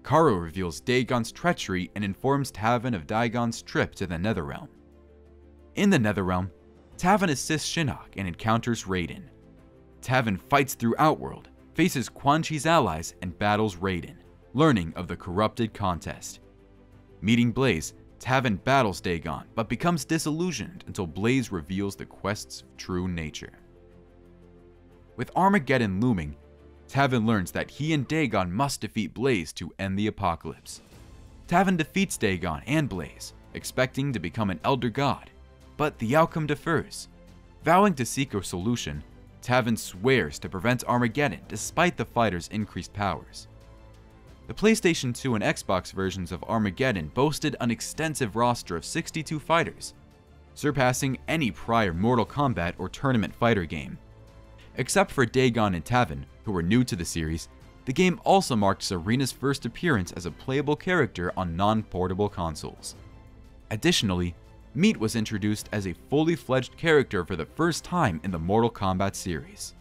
Caro reveals Daegon's treachery and informs Taven of Daegon's trip to the Netherrealm. In the Netherrealm, Taven assists Shinnok and encounters Raiden. Taven fights through Outworld, faces Quan Chi's allies and battles Raiden, learning of the corrupted contest. Meeting Blaze, Taven battles Daegon, but becomes disillusioned until Blaze reveals the quest's true nature. With Armageddon looming, Taven learns that he and Daegon must defeat Blaze to end the apocalypse. Taven defeats Daegon and Blaze, expecting to become an Elder God, but the outcome differs. Vowing to seek a solution, Taven swears to prevent Armageddon despite the fighters' increased powers. The PlayStation 2 and Xbox versions of Armageddon boasted an extensive roster of 62 fighters, surpassing any prior Mortal Kombat or tournament fighter game. Except for Daegon and Taven, who were new to the series, the game also marked Sareena's first appearance as a playable character on non-portable consoles. Additionally, Meat was introduced as a fully fledged character for the first time in the Mortal Kombat series.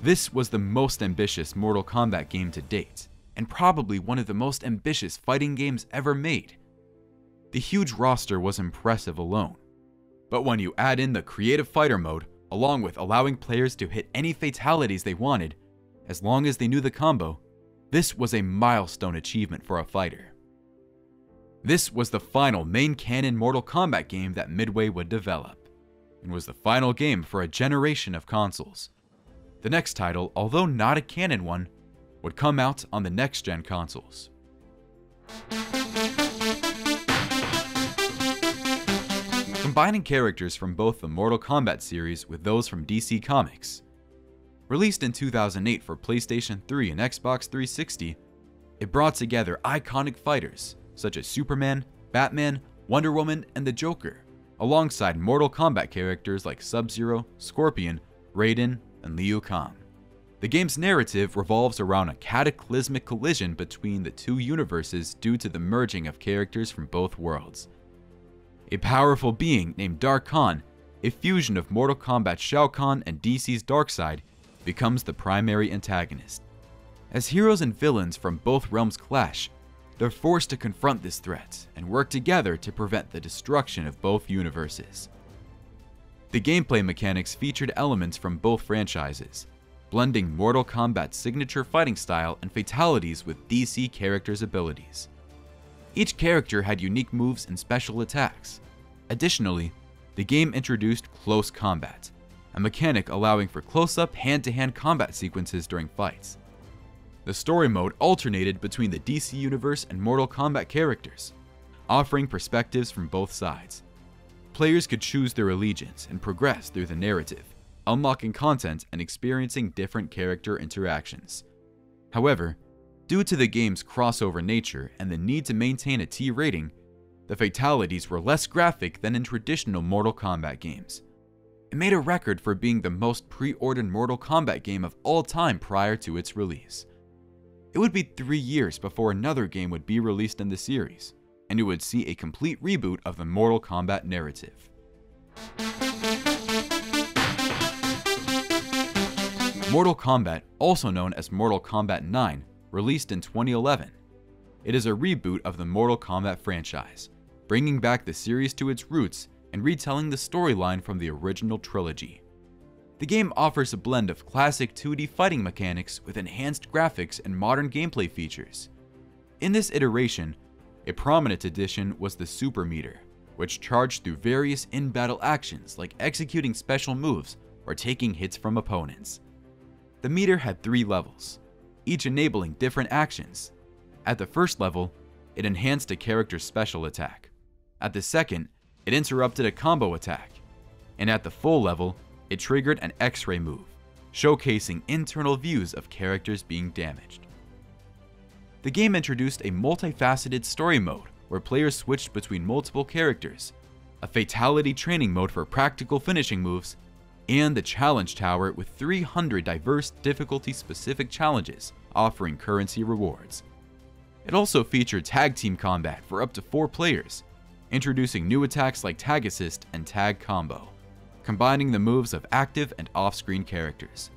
This was the most ambitious Mortal Kombat game to date, and probably one of the most ambitious fighting games ever made. The huge roster was impressive alone, but when you add in the creative fighter mode, along with allowing players to hit any fatalities they wanted, as long as they knew the combo, this was a milestone achievement for a fighter. This was the final main canon Mortal Kombat game that Midway would develop, and was the final game for a generation of consoles. The next title, although not a canon one, would come out on the next gen consoles. Combining characters from both the Mortal Kombat series with those from DC Comics. Released in 2008 for PlayStation 3 and Xbox 360, it brought together iconic fighters such as Superman, Batman, Wonder Woman, and the Joker, alongside Mortal Kombat characters like Sub-Zero, Scorpion, Raiden, and Liu Kang. The game's narrative revolves around a cataclysmic collision between the two universes due to the merging of characters from both worlds. A powerful being named Dark Khan, a fusion of Mortal Kombat Shao Kahn and DC's Darkseid, becomes the primary antagonist. As heroes and villains from both realms clash, they're forced to confront this threat and work together to prevent the destruction of both universes. The gameplay mechanics featured elements from both franchises, blending Mortal Kombat's signature fighting style and fatalities with DC characters' abilities. Each character had unique moves and special attacks. Additionally, the game introduced Klose Kombat, a mechanic allowing for close-up hand-to-hand combat sequences during fights. The story mode alternated between the DC Universe and Mortal Kombat characters, offering perspectives from both sides. Players could choose their allegiance and progress through the narrative, unlocking content and experiencing different character interactions. However, due to the game's crossover nature and the need to maintain a T rating, the fatalities were less graphic than in traditional Mortal Kombat games. It made a record for being the most pre-ordered Mortal Kombat game of all time prior to its release. It would be three years before another game would be released in the series, and it would see a complete reboot of the Mortal Kombat narrative. Mortal Kombat, also known as Mortal Kombat 9, released in 2011. It is a reboot of the Mortal Kombat franchise, bringing back the series to its roots and retelling the storyline from the original trilogy. The game offers a blend of classic 2D fighting mechanics with enhanced graphics and modern gameplay features. In this iteration, a prominent addition was the Super Meter, which charged through various in-battle actions like executing special moves or taking hits from opponents. The meter had three levels, each enabling different actions. At the first level, it enhanced a character's special attack. At the second, it interrupted a combo attack. And at the full level, it triggered an X-ray move, showcasing internal views of characters being damaged. The game introduced a multifaceted story mode where players switched between multiple characters, a fatality training mode for practical finishing moves, and the challenge tower with 300 diverse difficulty-specific challenges offering currency rewards. It also featured tag team combat for up to 4 players, introducing new attacks like Tag Assist and Tag Combo combining the moves of active and off-screen characters.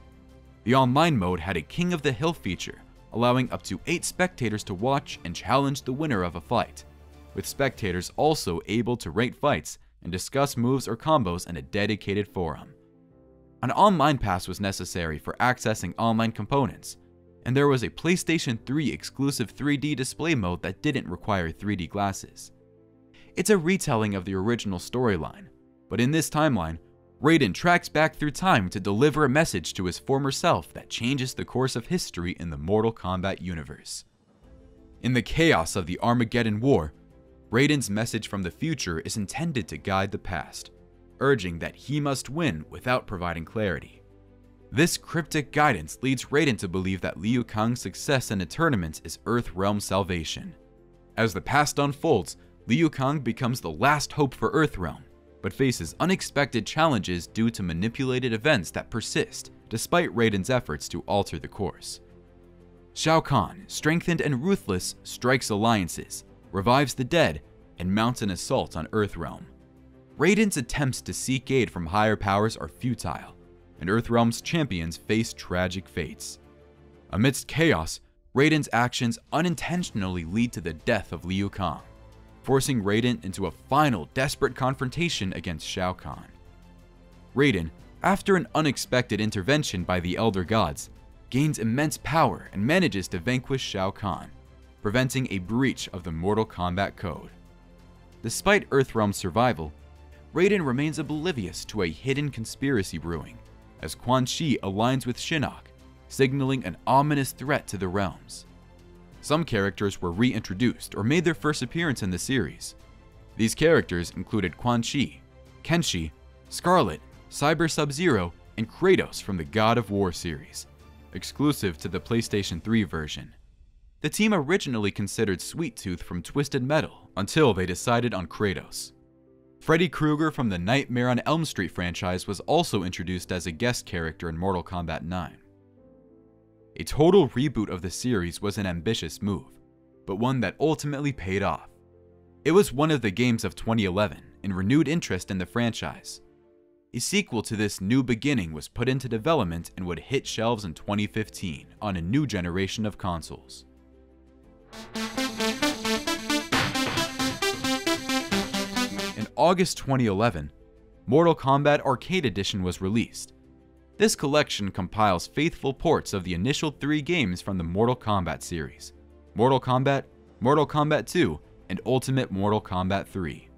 The online mode had a King of the Hill feature, allowing up to 8 spectators to watch and challenge the winner of a fight, with spectators also able to rate fights and discuss moves or combos in a dedicated forum. An online pass was necessary for accessing online components, and there was a PlayStation 3 exclusive 3D display mode that didn't require 3D glasses. It's a retelling of the original storyline, but in this timeline, Raiden tracks back through time to deliver a message to his former self that changes the course of history in the Mortal Kombat universe. In the chaos of the Armageddon War, Raiden's message from the future is intended to guide the past, urging that he must win without providing clarity. This cryptic guidance leads Raiden to believe that Liu Kang's success in a tournament is Earthrealm salvation. As the past unfolds, Liu Kang becomes the last hope for Earthrealm, but faces unexpected challenges due to manipulated events that persist despite Raiden's efforts to alter the course. Shao Kahn, strengthened and ruthless, strikes alliances, revives the dead, and mounts an assault on Earthrealm. Raiden's attempts to seek aid from higher powers are futile, and Earthrealm's champions face tragic fates. Amidst chaos, Raiden's actions unintentionally lead to the death of Liu Kang, forcing Raiden into a final desperate confrontation against Shao Kahn. Raiden, after an unexpected intervention by the Elder Gods, gains immense power and manages to vanquish Shao Kahn, preventing a breach of the Mortal Kombat Code. Despite Earthrealm's survival, Raiden remains oblivious to a hidden conspiracy brewing, as Quan Chi aligns with Shinnok, signaling an ominous threat to the realms. Some characters were reintroduced or made their first appearance in the series. These characters included Quan Chi, Kenshi, Skarlet, Cyber Sub-Zero, and Kratos from the God of War series, exclusive to the PlayStation 3 version. The team originally considered Sweet Tooth from Twisted Metal until they decided on Kratos. Freddy Krueger from the Nightmare on Elm Street franchise was also introduced as a guest character in Mortal Kombat 9. A total reboot of the series was an ambitious move, but one that ultimately paid off. It was one of the games of 2011 and renewed interest in the franchise. A sequel to this new beginning was put into development and would hit shelves in 2015 on a new generation of consoles. August 2011, Mortal Kombat Arcade Edition was released. This collection compiles faithful ports of the initial three games from the Mortal Kombat series Mortal Kombat, Mortal Kombat 2, and Ultimate Mortal Kombat 3.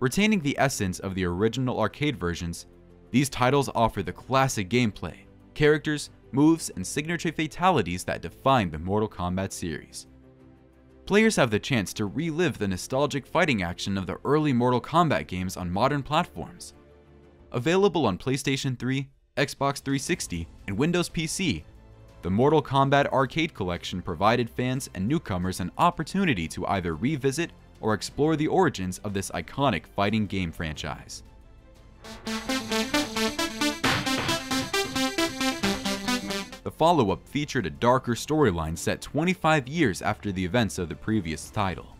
Retaining the essence of the original arcade versions, these titles offer the classic gameplay, characters, moves, and signature fatalities that define the Mortal Kombat series. Players have the chance to relive the nostalgic fighting action of the early Mortal Kombat games on modern platforms. Available on PlayStation 3, Xbox 360, and Windows PC, the Mortal Kombat Arcade Collection provided fans and newcomers an opportunity to either revisit or explore the origins of this iconic fighting game franchise. The follow up featured a darker storyline set 25 years after the events of the previous title.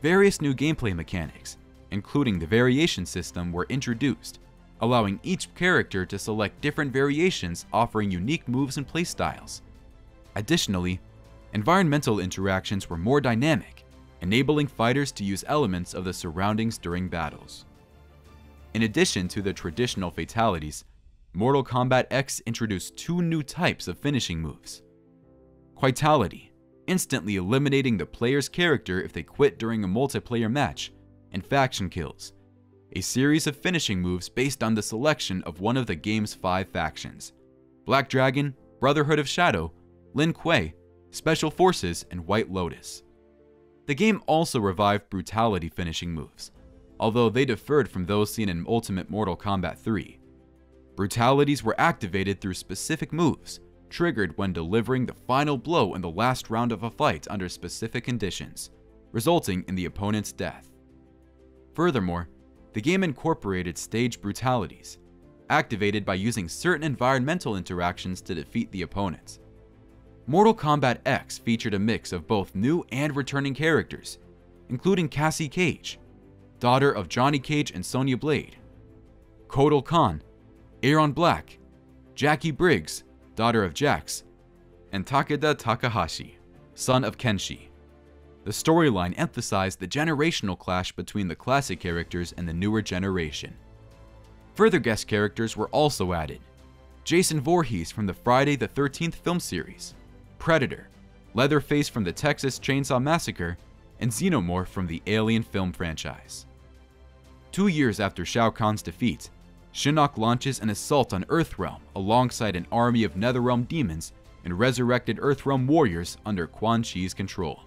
Various new gameplay mechanics, including the variation system, were introduced, allowing each character to select different variations offering unique moves and playstyles. Additionally, environmental interactions were more dynamic, enabling fighters to use elements of the surroundings during battles. In addition to the traditional fatalities, Mortal Kombat X introduced two new types of finishing moves. Quitality, instantly eliminating the player's character if they quit during a multiplayer match, and Faction Kills, a series of finishing moves based on the selection of one of the game's five factions Black Dragon, Brotherhood of Shadow, Lin Kuei, Special Forces, and White Lotus. The game also revived brutality finishing moves, although they differed from those seen in Ultimate Mortal Kombat 3. Brutalities were activated through specific moves, triggered when delivering the final blow in the last round of a fight under specific conditions, resulting in the opponent's death. Furthermore, the game incorporated stage brutalities, activated by using certain environmental interactions to defeat the opponents. Mortal Kombat X featured a mix of both new and returning characters, including Cassie Cage, daughter of Johnny Cage and Sonya Blade, Kotal Khan, Erron Black, Jacqui Briggs, daughter of Jax, and Takeda Takahashi, son of Kenshi. The storyline emphasized the generational clash between the classic characters and the newer generation. Further guest characters were also added. Jason Voorhees from the Friday the 13th film series, Predator, Leatherface from the Texas Chainsaw Massacre, and Xenomorph from the Alien film franchise. Two years after Shao Kahn's defeat, Shinnok launches an assault on Earthrealm alongside an army of Netherrealm demons and resurrected Earthrealm warriors under Quan Chi's control.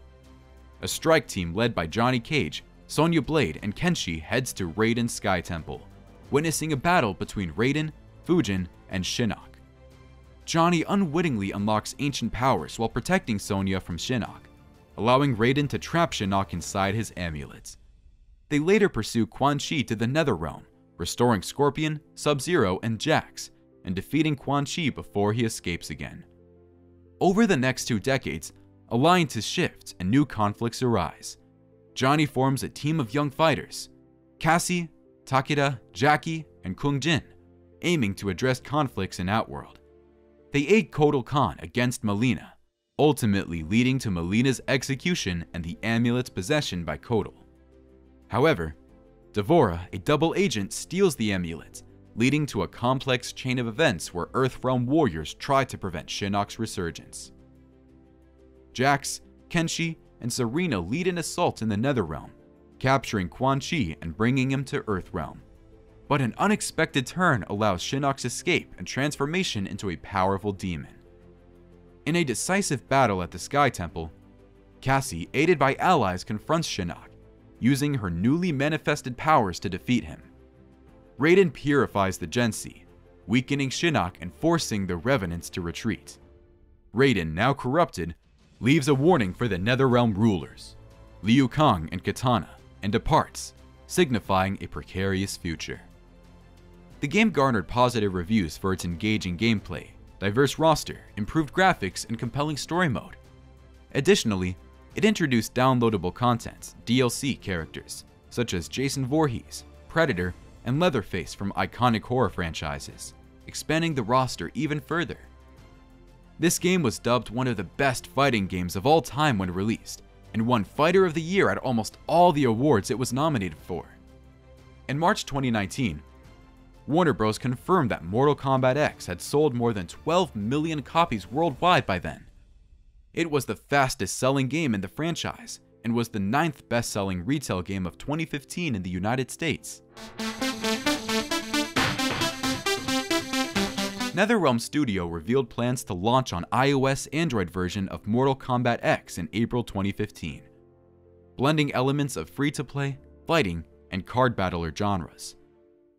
A strike team led by Johnny Cage, Sonya Blade, and Kenshi heads to Raiden's Sky Temple, witnessing a battle between Raiden, Fujin, and Shinnok. Johnny unwittingly unlocks ancient powers while protecting Sonya from Shinnok, allowing Raiden to trap Shinnok inside his amulets. They later pursue Quan Chi to the Netherrealm, restoring Scorpion, Sub-Zero, and Jax, and defeating Quan Chi before he escapes again. Over the next two decades, alliances shift and new conflicts arise. Johnny forms a team of young fighters, Cassie, Takeda, Jacqui, and Kung Jin, aiming to address conflicts in Outworld. They aid Kotal Khan against Mileena, ultimately leading to Mileena's execution and the amulet's possession by Kotal. However, D'Vorah, a double agent, steals the amulet, leading to a complex chain of events where Earthrealm warriors try to prevent Shinnok's resurgence. Jax, Kenshi, and Sareena lead an assault in the Netherrealm, capturing Quan Chi and bringing him to Earthrealm. But an unexpected turn allows Shinnok's escape and transformation into a powerful demon. In a decisive battle at the Sky Temple, Cassie, aided by allies, confronts Shinnok, using her newly manifested powers to defeat him. Raiden purifies the Jinsei, weakening Shinnok and forcing the Revenants to retreat. Raiden, now corrupted, leaves a warning for the Netherrealm rulers, Liu Kang and Kitana, and departs, signifying a precarious future. The game garnered positive reviews for its engaging gameplay, diverse roster, improved graphics, and compelling story mode. Additionally, it introduced downloadable content, DLC characters, such as Jason Voorhees, Predator, and Leatherface from iconic horror franchises, expanding the roster even further. This game was dubbed one of the best fighting games of all time when released, and won Fighter of the Year at almost all the awards it was nominated for. In March 2019, Warner Bros. confirmed that Mortal Kombat X had sold more than 12 million copies worldwide by then. It was the fastest selling game in the franchise, and was the ninth best selling retail game of 2015 in the United States. NetherRealm Studio revealed plans to launch on iOS Android version of Mortal Kombat X in April 2015, blending elements of free-to-play, fighting, and card battler genres.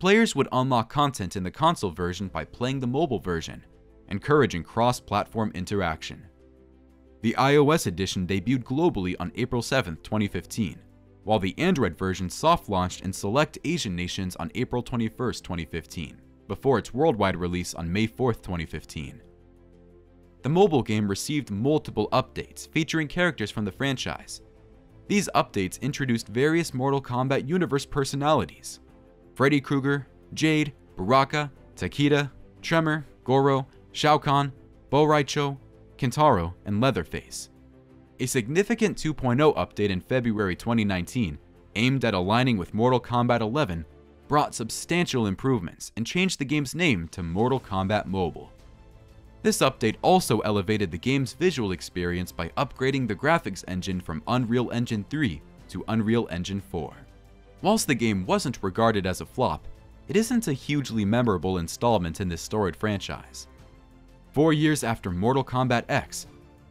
Players would unlock content in the console version by playing the mobile version, encouraging cross-platform interaction. The iOS edition debuted globally on April 7, 2015, while the Android version soft launched in select Asian nations on April 21, 2015, before its worldwide release on May 4, 2015. The mobile game received multiple updates featuring characters from the franchise. These updates introduced various Mortal Kombat universe personalities, Freddy Krueger, Jade, Baraka, Takeda, Tremor, Goro, Shao Kahn, Bo' Rai Cho, Kintaro, and Leatherface. A significant 2.0 update in February 2019, aimed at aligning with Mortal Kombat 11, brought substantial improvements and changed the game's name to Mortal Kombat Mobile. This update also elevated the game's visual experience by upgrading the graphics engine from Unreal Engine 3 to Unreal Engine 4. Whilst the game wasn't regarded as a flop, it isn't a hugely memorable installment in this storied franchise. Four years after Mortal Kombat X,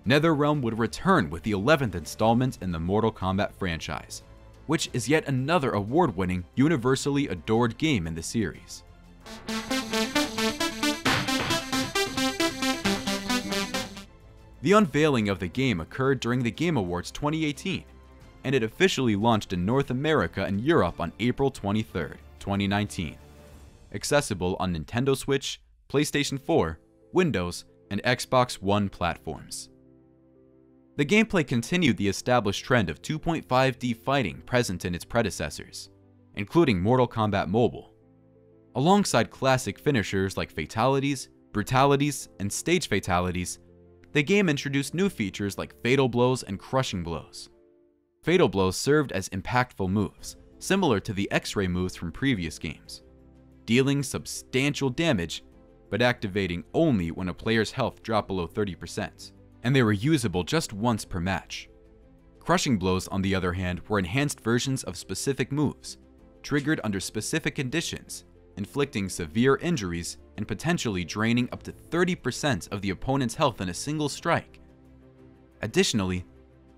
NetherRealm would return with the 11th installment in the Mortal Kombat franchise, which is yet another award-winning, universally adored game in the series. The unveiling of the game occurred during the Game Awards 2018, and it officially launched in North America and Europe on April 23, 2019. Accessible on Nintendo Switch, PlayStation 4, Windows, and Xbox One platforms. The gameplay continued the established trend of 2.5D fighting present in its predecessors, including Mortal Kombat Mobile. Alongside classic finishers like fatalities, brutalities, and stage fatalities, the game introduced new features like fatal blows and crushing blows. Fatal Blows served as impactful moves, similar to the X-Ray moves from previous games, dealing substantial damage but activating only when a player's health dropped below 30%, and they were usable just once per match. Crushing Blows, on the other hand, were enhanced versions of specific moves, triggered under specific conditions, inflicting severe injuries and potentially draining up to 30% of the opponent's health in a single strike. Additionally,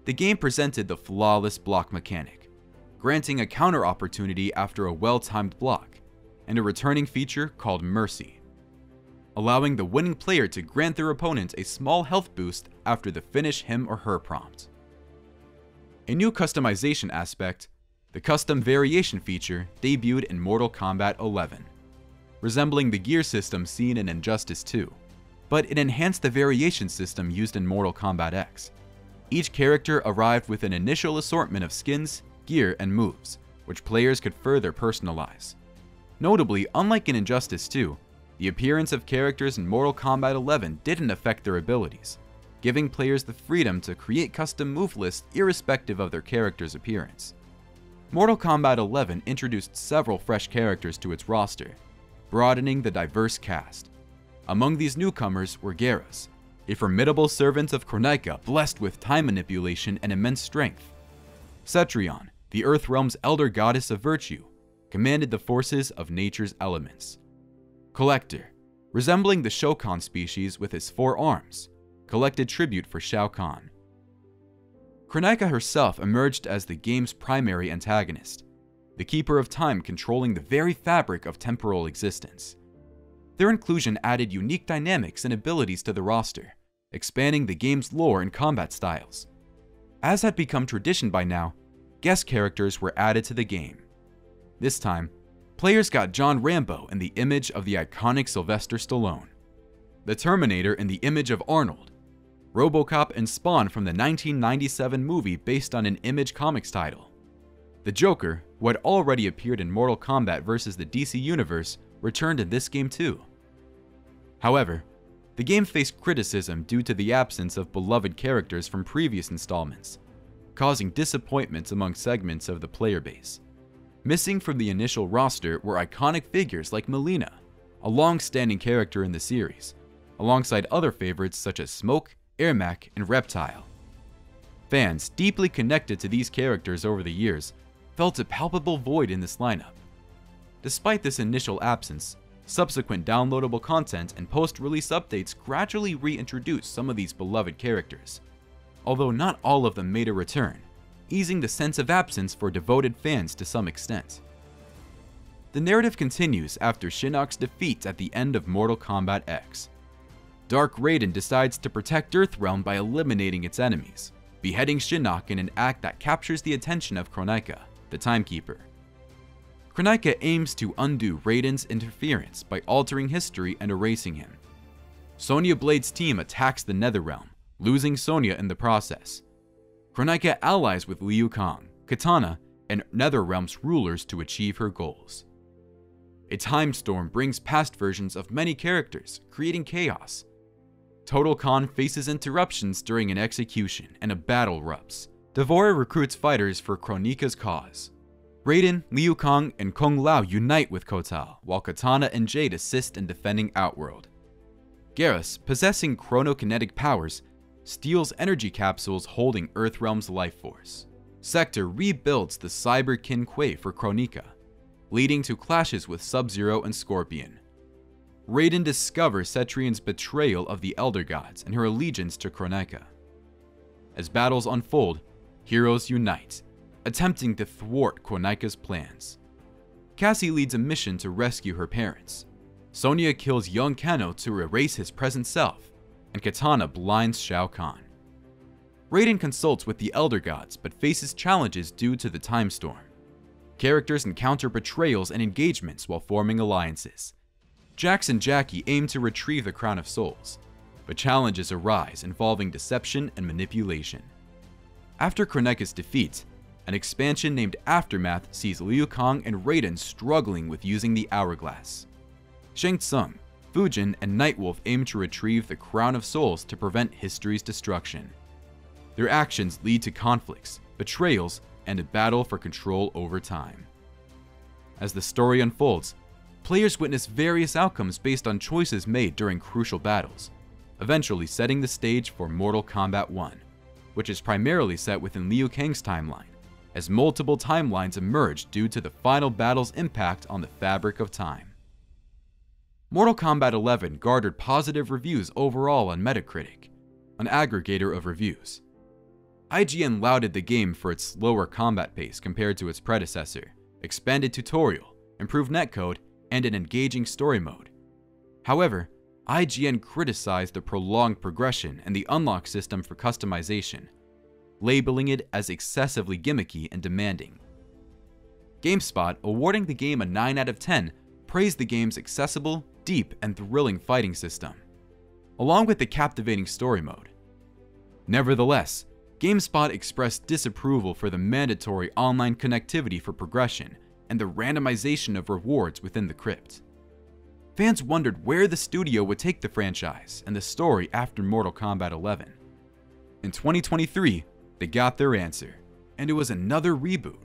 the game presented the flawless block mechanic, granting a counter opportunity after a well-timed block, and a returning feature called Mercy. Allowing the winning player to grant their opponent a small health boost after the finish him or her prompt. A new customization aspect, the custom variation feature, debuted in Mortal Kombat 11, resembling the gear system seen in Injustice 2, but it enhanced the variation system used in Mortal Kombat X. Each character arrived with an initial assortment of skins, gear, and moves, which players could further personalize. Notably, unlike in Injustice 2, the appearance of characters in Mortal Kombat 11 didn't affect their abilities, giving players the freedom to create custom move lists irrespective of their character's appearance. Mortal Kombat 11 introduced several fresh characters to its roster, broadening the diverse cast. Among these newcomers were Geras, a formidable servant of Kronika blessed with time manipulation and immense strength. Cetrion, the Earthrealm's elder goddess of virtue, commanded the forces of nature's elements. Collector, resembling the Shokan species with his four arms, collected tribute for Shao Kahn. Kronika herself emerged as the game's primary antagonist, the Keeper of Time controlling the very fabric of temporal existence. Their inclusion added unique dynamics and abilities to the roster, expanding the game's lore and combat styles. As had become tradition by now, guest characters were added to the game. This time, players got John Rambo in the image of the iconic Sylvester Stallone, the Terminator in the image of Arnold, Robocop and Spawn from the 1997 movie based on an Image Comics title. The Joker, who had already appeared in Mortal Kombat vs. the DC Universe, returned in this game too. However, the game faced criticism due to the absence of beloved characters from previous installments, causing disappointments among segments of the player base. Missing from the initial roster were iconic figures like Mileena, a long-standing character in the series, alongside other favorites such as Smoke, Ermac, and Reptile. Fans deeply connected to these characters over the years felt a palpable void in this lineup. Despite this initial absence, subsequent downloadable content and post-release updates gradually reintroduced some of these beloved characters, although not all of them made a return easing the sense of absence for devoted fans to some extent. The narrative continues after Shinnok's defeat at the end of Mortal Kombat X. Dark Raiden decides to protect Earthrealm by eliminating its enemies, beheading Shinnok in an act that captures the attention of Kronika, the Timekeeper. Kronika aims to undo Raiden's interference by altering history and erasing him. Sonya Blade's team attacks the Netherrealm, losing Sonya in the process. Kronika allies with Liu Kang, Kitana, and Netherrealm's rulers to achieve her goals. A time storm brings past versions of many characters, creating chaos. Kotal Khan faces interruptions during an execution and a battle erupts. D'Vorah recruits fighters for Kronika's cause. Raiden, Liu Kang, and Kung Lao unite with Kotal, while Kitana and Jade assist in defending Outworld. Geras, possessing chronokinetic powers, steals energy capsules holding Earthrealm's life force. Sector rebuilds the Cyber Lin Kuei for Kronika, leading to clashes with Sub-Zero and Scorpion. Raiden discovers Cetrion's betrayal of the Elder Gods and her allegiance to Kronika. As battles unfold, heroes unite, attempting to thwart Kronika's plans. Cassie leads a mission to rescue her parents. Sonya kills young Kano to erase his present self, and Kitana blinds Shao Kahn. Raiden consults with the Elder Gods but faces challenges due to the Time Storm. Characters encounter betrayals and engagements while forming alliances. Jax and Jacqui aim to retrieve the Crown of Souls, but challenges arise involving deception and manipulation. After Kronika's defeat, an expansion named Aftermath sees Liu Kang and Raiden struggling with using the Hourglass. Shang Tsung, Fujin and Nightwolf aim to retrieve the Crown of Souls to prevent history's destruction. Their actions lead to conflicts, betrayals, and a battle for control over time. As the story unfolds, players witness various outcomes based on choices made during crucial battles, eventually setting the stage for Mortal Kombat 1, which is primarily set within Liu Kang's timeline, as multiple timelines emerge due to the final battle's impact on the fabric of time. Mortal Kombat 11 garnered positive reviews overall on Metacritic, an aggregator of reviews. IGN lauded the game for its slower combat pace compared to its predecessor, expanded tutorial, improved netcode, and an engaging story mode. However, IGN criticized the prolonged progression and the unlock system for customization, labeling it as excessively gimmicky and demanding. GameSpot, awarding the game a 9 out of 10, praised the game's accessible, deep, and thrilling fighting system, along with the captivating story mode. Nevertheless, GameSpot expressed disapproval for the mandatory online connectivity for progression and the randomization of rewards within the crypt. Fans wondered where the studio would take the franchise and the story after Mortal Kombat 11. In 2023, they got their answer, and it was another reboot.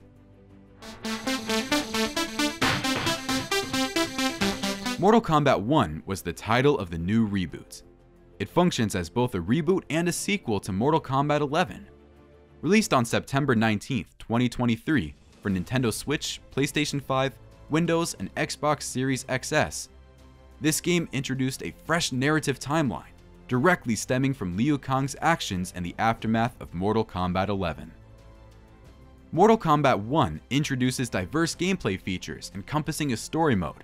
Mortal Kombat 1 was the title of the new reboot. It functions as both a reboot and a sequel to Mortal Kombat 11. Released on September 19, 2023 for Nintendo Switch, PlayStation 5, Windows, and Xbox Series XS, this game introduced a fresh narrative timeline, directly stemming from Liu Kang's actions in the aftermath of Mortal Kombat 11. Mortal Kombat 1 introduces diverse gameplay features encompassing a story mode,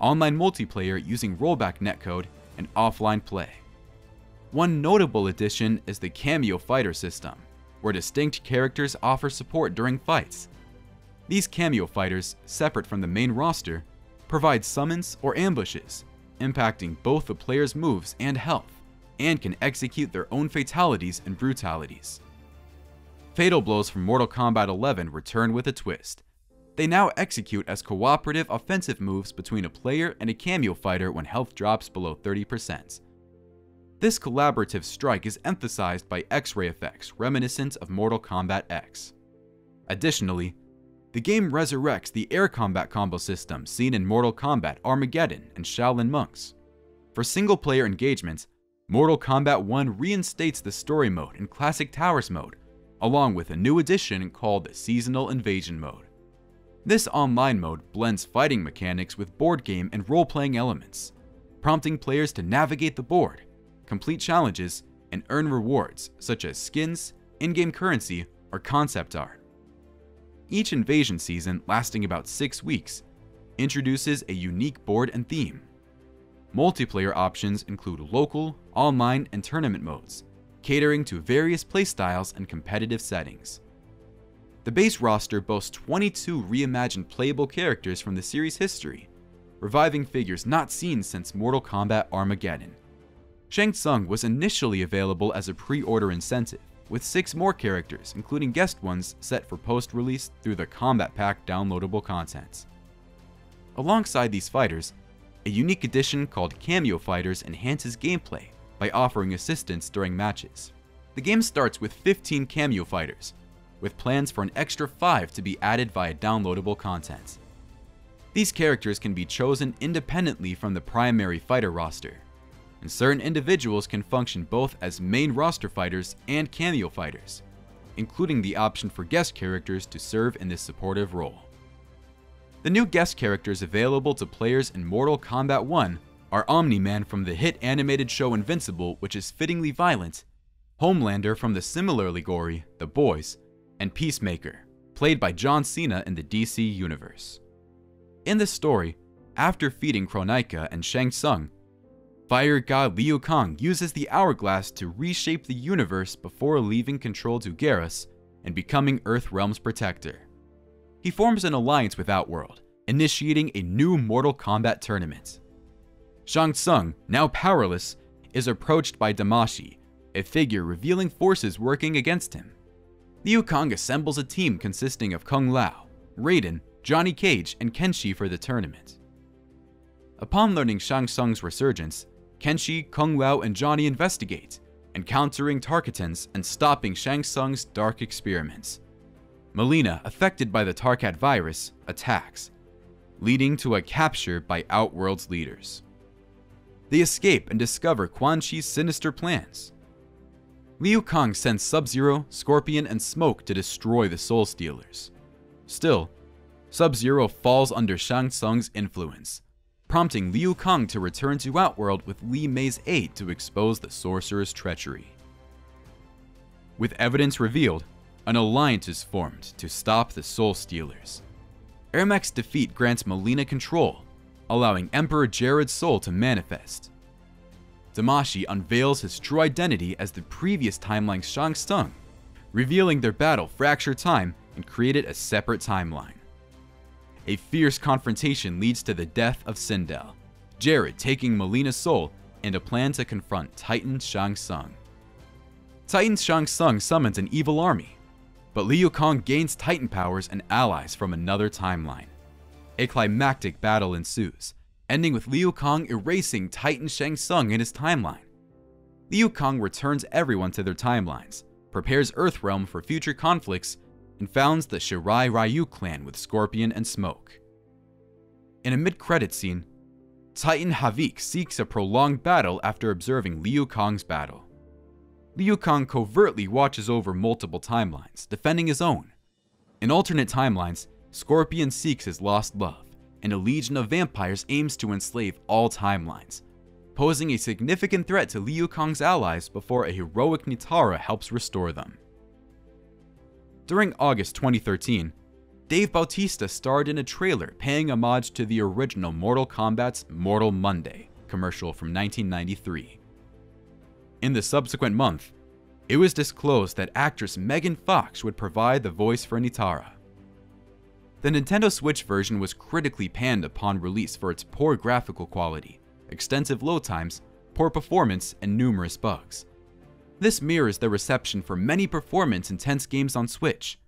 online multiplayer using rollback netcode, and offline play. One notable addition is the Cameo Fighter system, where distinct characters offer support during fights. These Cameo Fighters, separate from the main roster, provide summons or ambushes, impacting both the player's moves and health, and can execute their own fatalities and brutalities. Fatal blows from Mortal Kombat 11 return with a twist. They now execute as cooperative offensive moves between a player and a cameo fighter when health drops below 30%. This collaborative strike is emphasized by X-ray effects reminiscent of Mortal Kombat X. Additionally, the game resurrects the air combat combo system seen in Mortal Kombat Armageddon and Shaolin Monks. For single-player engagements, Mortal Kombat 1 reinstates the story mode in Classic Towers mode, along with a new addition called the Seasonal Invasion mode. This online mode blends fighting mechanics with board game and role-playing elements, prompting players to navigate the board complete challenges, and earn rewards such as skins, in-game currency, or concept art. Each invasion season, lasting about 6 weeks, introduces a unique board and theme. Multiplayer options include local, online, and tournament modes, catering to various playstyles and competitive settings. The base roster boasts 22 reimagined playable characters from the series' history, reviving figures not seen since Mortal Kombat Armageddon. Shang Tsung was initially available as a pre-order incentive, with six more characters, including guest ones, set for post-release through the Kombat Pack downloadable content. Alongside these fighters, a unique addition called Cameo Fighters enhances gameplay by offering assistance during matches. The game starts with 15 Cameo Fighters, with plans for an extra 5 to be added via downloadable content. These characters can be chosen independently from the primary fighter roster, and certain individuals can function both as main roster fighters and cameo fighters, including the option for guest characters to serve in this supportive role. The new guest characters available to players in Mortal Kombat 1 are Omni-Man from the hit animated show Invincible, which is fittingly violent, Homelander from the similarly gory The Boys, and Peacemaker, played by John Cena in the DC Universe. In this story, after feeding Kronika and Shang Tsung, Fire god Liu Kang uses the Hourglass to reshape the universe before leaving control to Geras and becoming Earthrealm's protector. He forms an alliance with Outworld, initiating a new Mortal Kombat tournament. Shang Tsung, now powerless, is approached by Damashi, a figure revealing forces working against him. Liu Kang assembles a team consisting of Kung Lao, Raiden, Johnny Cage, and Kenshi for the tournament. Upon learning Shang Tsung's resurgence, Kenshi, Kung Lao, and Johnny investigate, encountering Tarkatans and stopping Shang Tsung's dark experiments. Mileena, affected by the Tarkat virus, attacks, leading to a capture by Outworld's leaders. They escape and discover Quan Chi's sinister plans. Liu Kang sends Sub-Zero, Scorpion, and Smoke to destroy the Soul Stealers. Still, Sub-Zero falls under Shang Tsung's influence, prompting Liu Kang to return to Outworld with Li Mei's aid to expose the sorcerer's treachery. With evidence revealed, an alliance is formed to stop the Soul Stealers. Ermac's defeat grants Mileena control, allowing Emperor Jerrod's soul to manifest. Damashi unveils his true identity as the previous timeline's Shang Tsung, revealing their battle fractured time and created a separate timeline. A fierce confrontation leads to the death of Sindel, Jerrod taking Mileena's soul, and a plan to confront Titan Shang Tsung. Titan Shang Tsung summons an evil army, but Liu Kang gains Titan powers and allies from another timeline. A climactic battle ensues, ending with Liu Kang erasing Titan Shang Tsung in his timeline. Liu Kang returns everyone to their timelines, prepares Earthrealm for future conflicts, and founds the Shirai Ryu clan with Scorpion and Smoke. In a mid-credit scene, Titan Havik seeks a prolonged battle after observing Liu Kang's battle. Liu Kang covertly watches over multiple timelines, defending his own. In alternate timelines, Scorpion seeks his lost love, and a legion of vampires aims to enslave all timelines, posing a significant threat to Liu Kang's allies before a heroic Nitara helps restore them. During August 2013, Dave Bautista starred in a trailer paying homage to the original Mortal Kombat's Mortal Monday commercial from 1993. In the subsequent month, it was disclosed that actress Megan Fox would provide the voice for Nitara. The Nintendo Switch version was critically panned upon release for its poor graphical quality, extensive load times, poor performance, and numerous bugs. This mirrors the reception for many performance-intense games on Switch,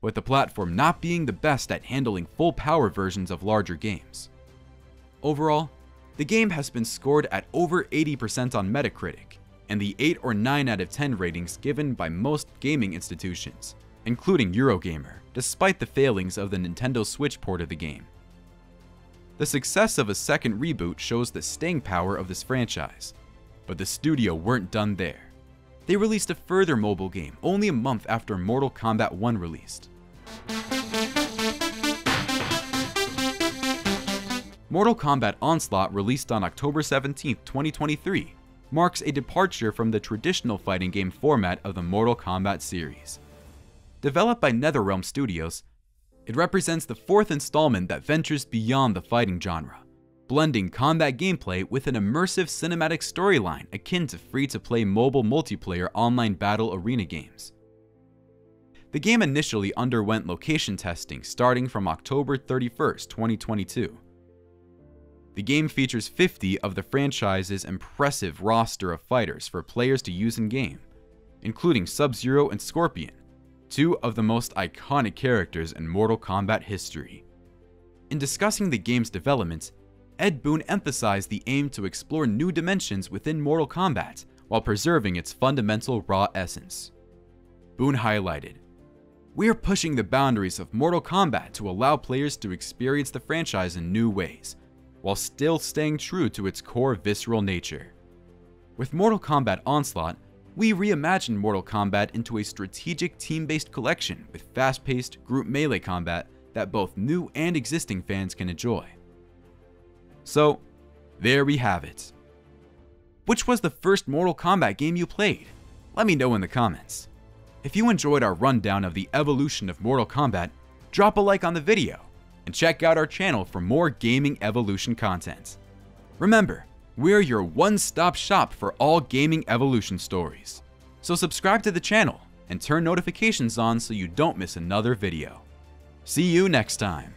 with the platform not being the best at handling full power versions of larger games. Overall, the game has been scored at over 80% on Metacritic, and the 8 or 9 out of 10 ratings given by most gaming institutions, including Eurogamer, despite the failings of the Nintendo Switch port of the game. The success of a second reboot shows the staying power of this franchise, but the studio weren't done there. They released a further mobile game only a month after Mortal Kombat 1 released. Mortal Kombat Onslaught released on October 17, 2023, marks a departure from the traditional fighting game format of the Mortal Kombat series. Developed by NetherRealm Studios, it represents the fourth installment that ventures beyond the fighting genre, blending combat gameplay with an immersive cinematic storyline akin to free-to-play mobile multiplayer online battle arena games. The game initially underwent location testing starting from October 31, 2022, the game features 50 of the franchise's impressive roster of fighters for players to use in-game, including Sub-Zero and Scorpion, two of the most iconic characters in Mortal Kombat history. In discussing the game's development, Ed Boon emphasized the aim to explore new dimensions within Mortal Kombat while preserving its fundamental raw essence. Boon highlighted, We are pushing the boundaries of Mortal Kombat to allow players to experience the franchise in new ways, while still staying true to its core visceral nature. With Mortal Kombat Onslaught, we reimagined Mortal Kombat into a strategic team-based collection with fast-paced group melee combat that both new and existing fans can enjoy. So, there we have it. Which was the first Mortal Kombat game you played? Let me know in the comments. If you enjoyed our rundown of the evolution of Mortal Kombat, drop a like on the video and check out our channel for more gaming evolution content. Remember, we're your one-stop shop for all gaming evolution stories. So subscribe to the channel and turn notifications on so you don't miss another video. See you next time.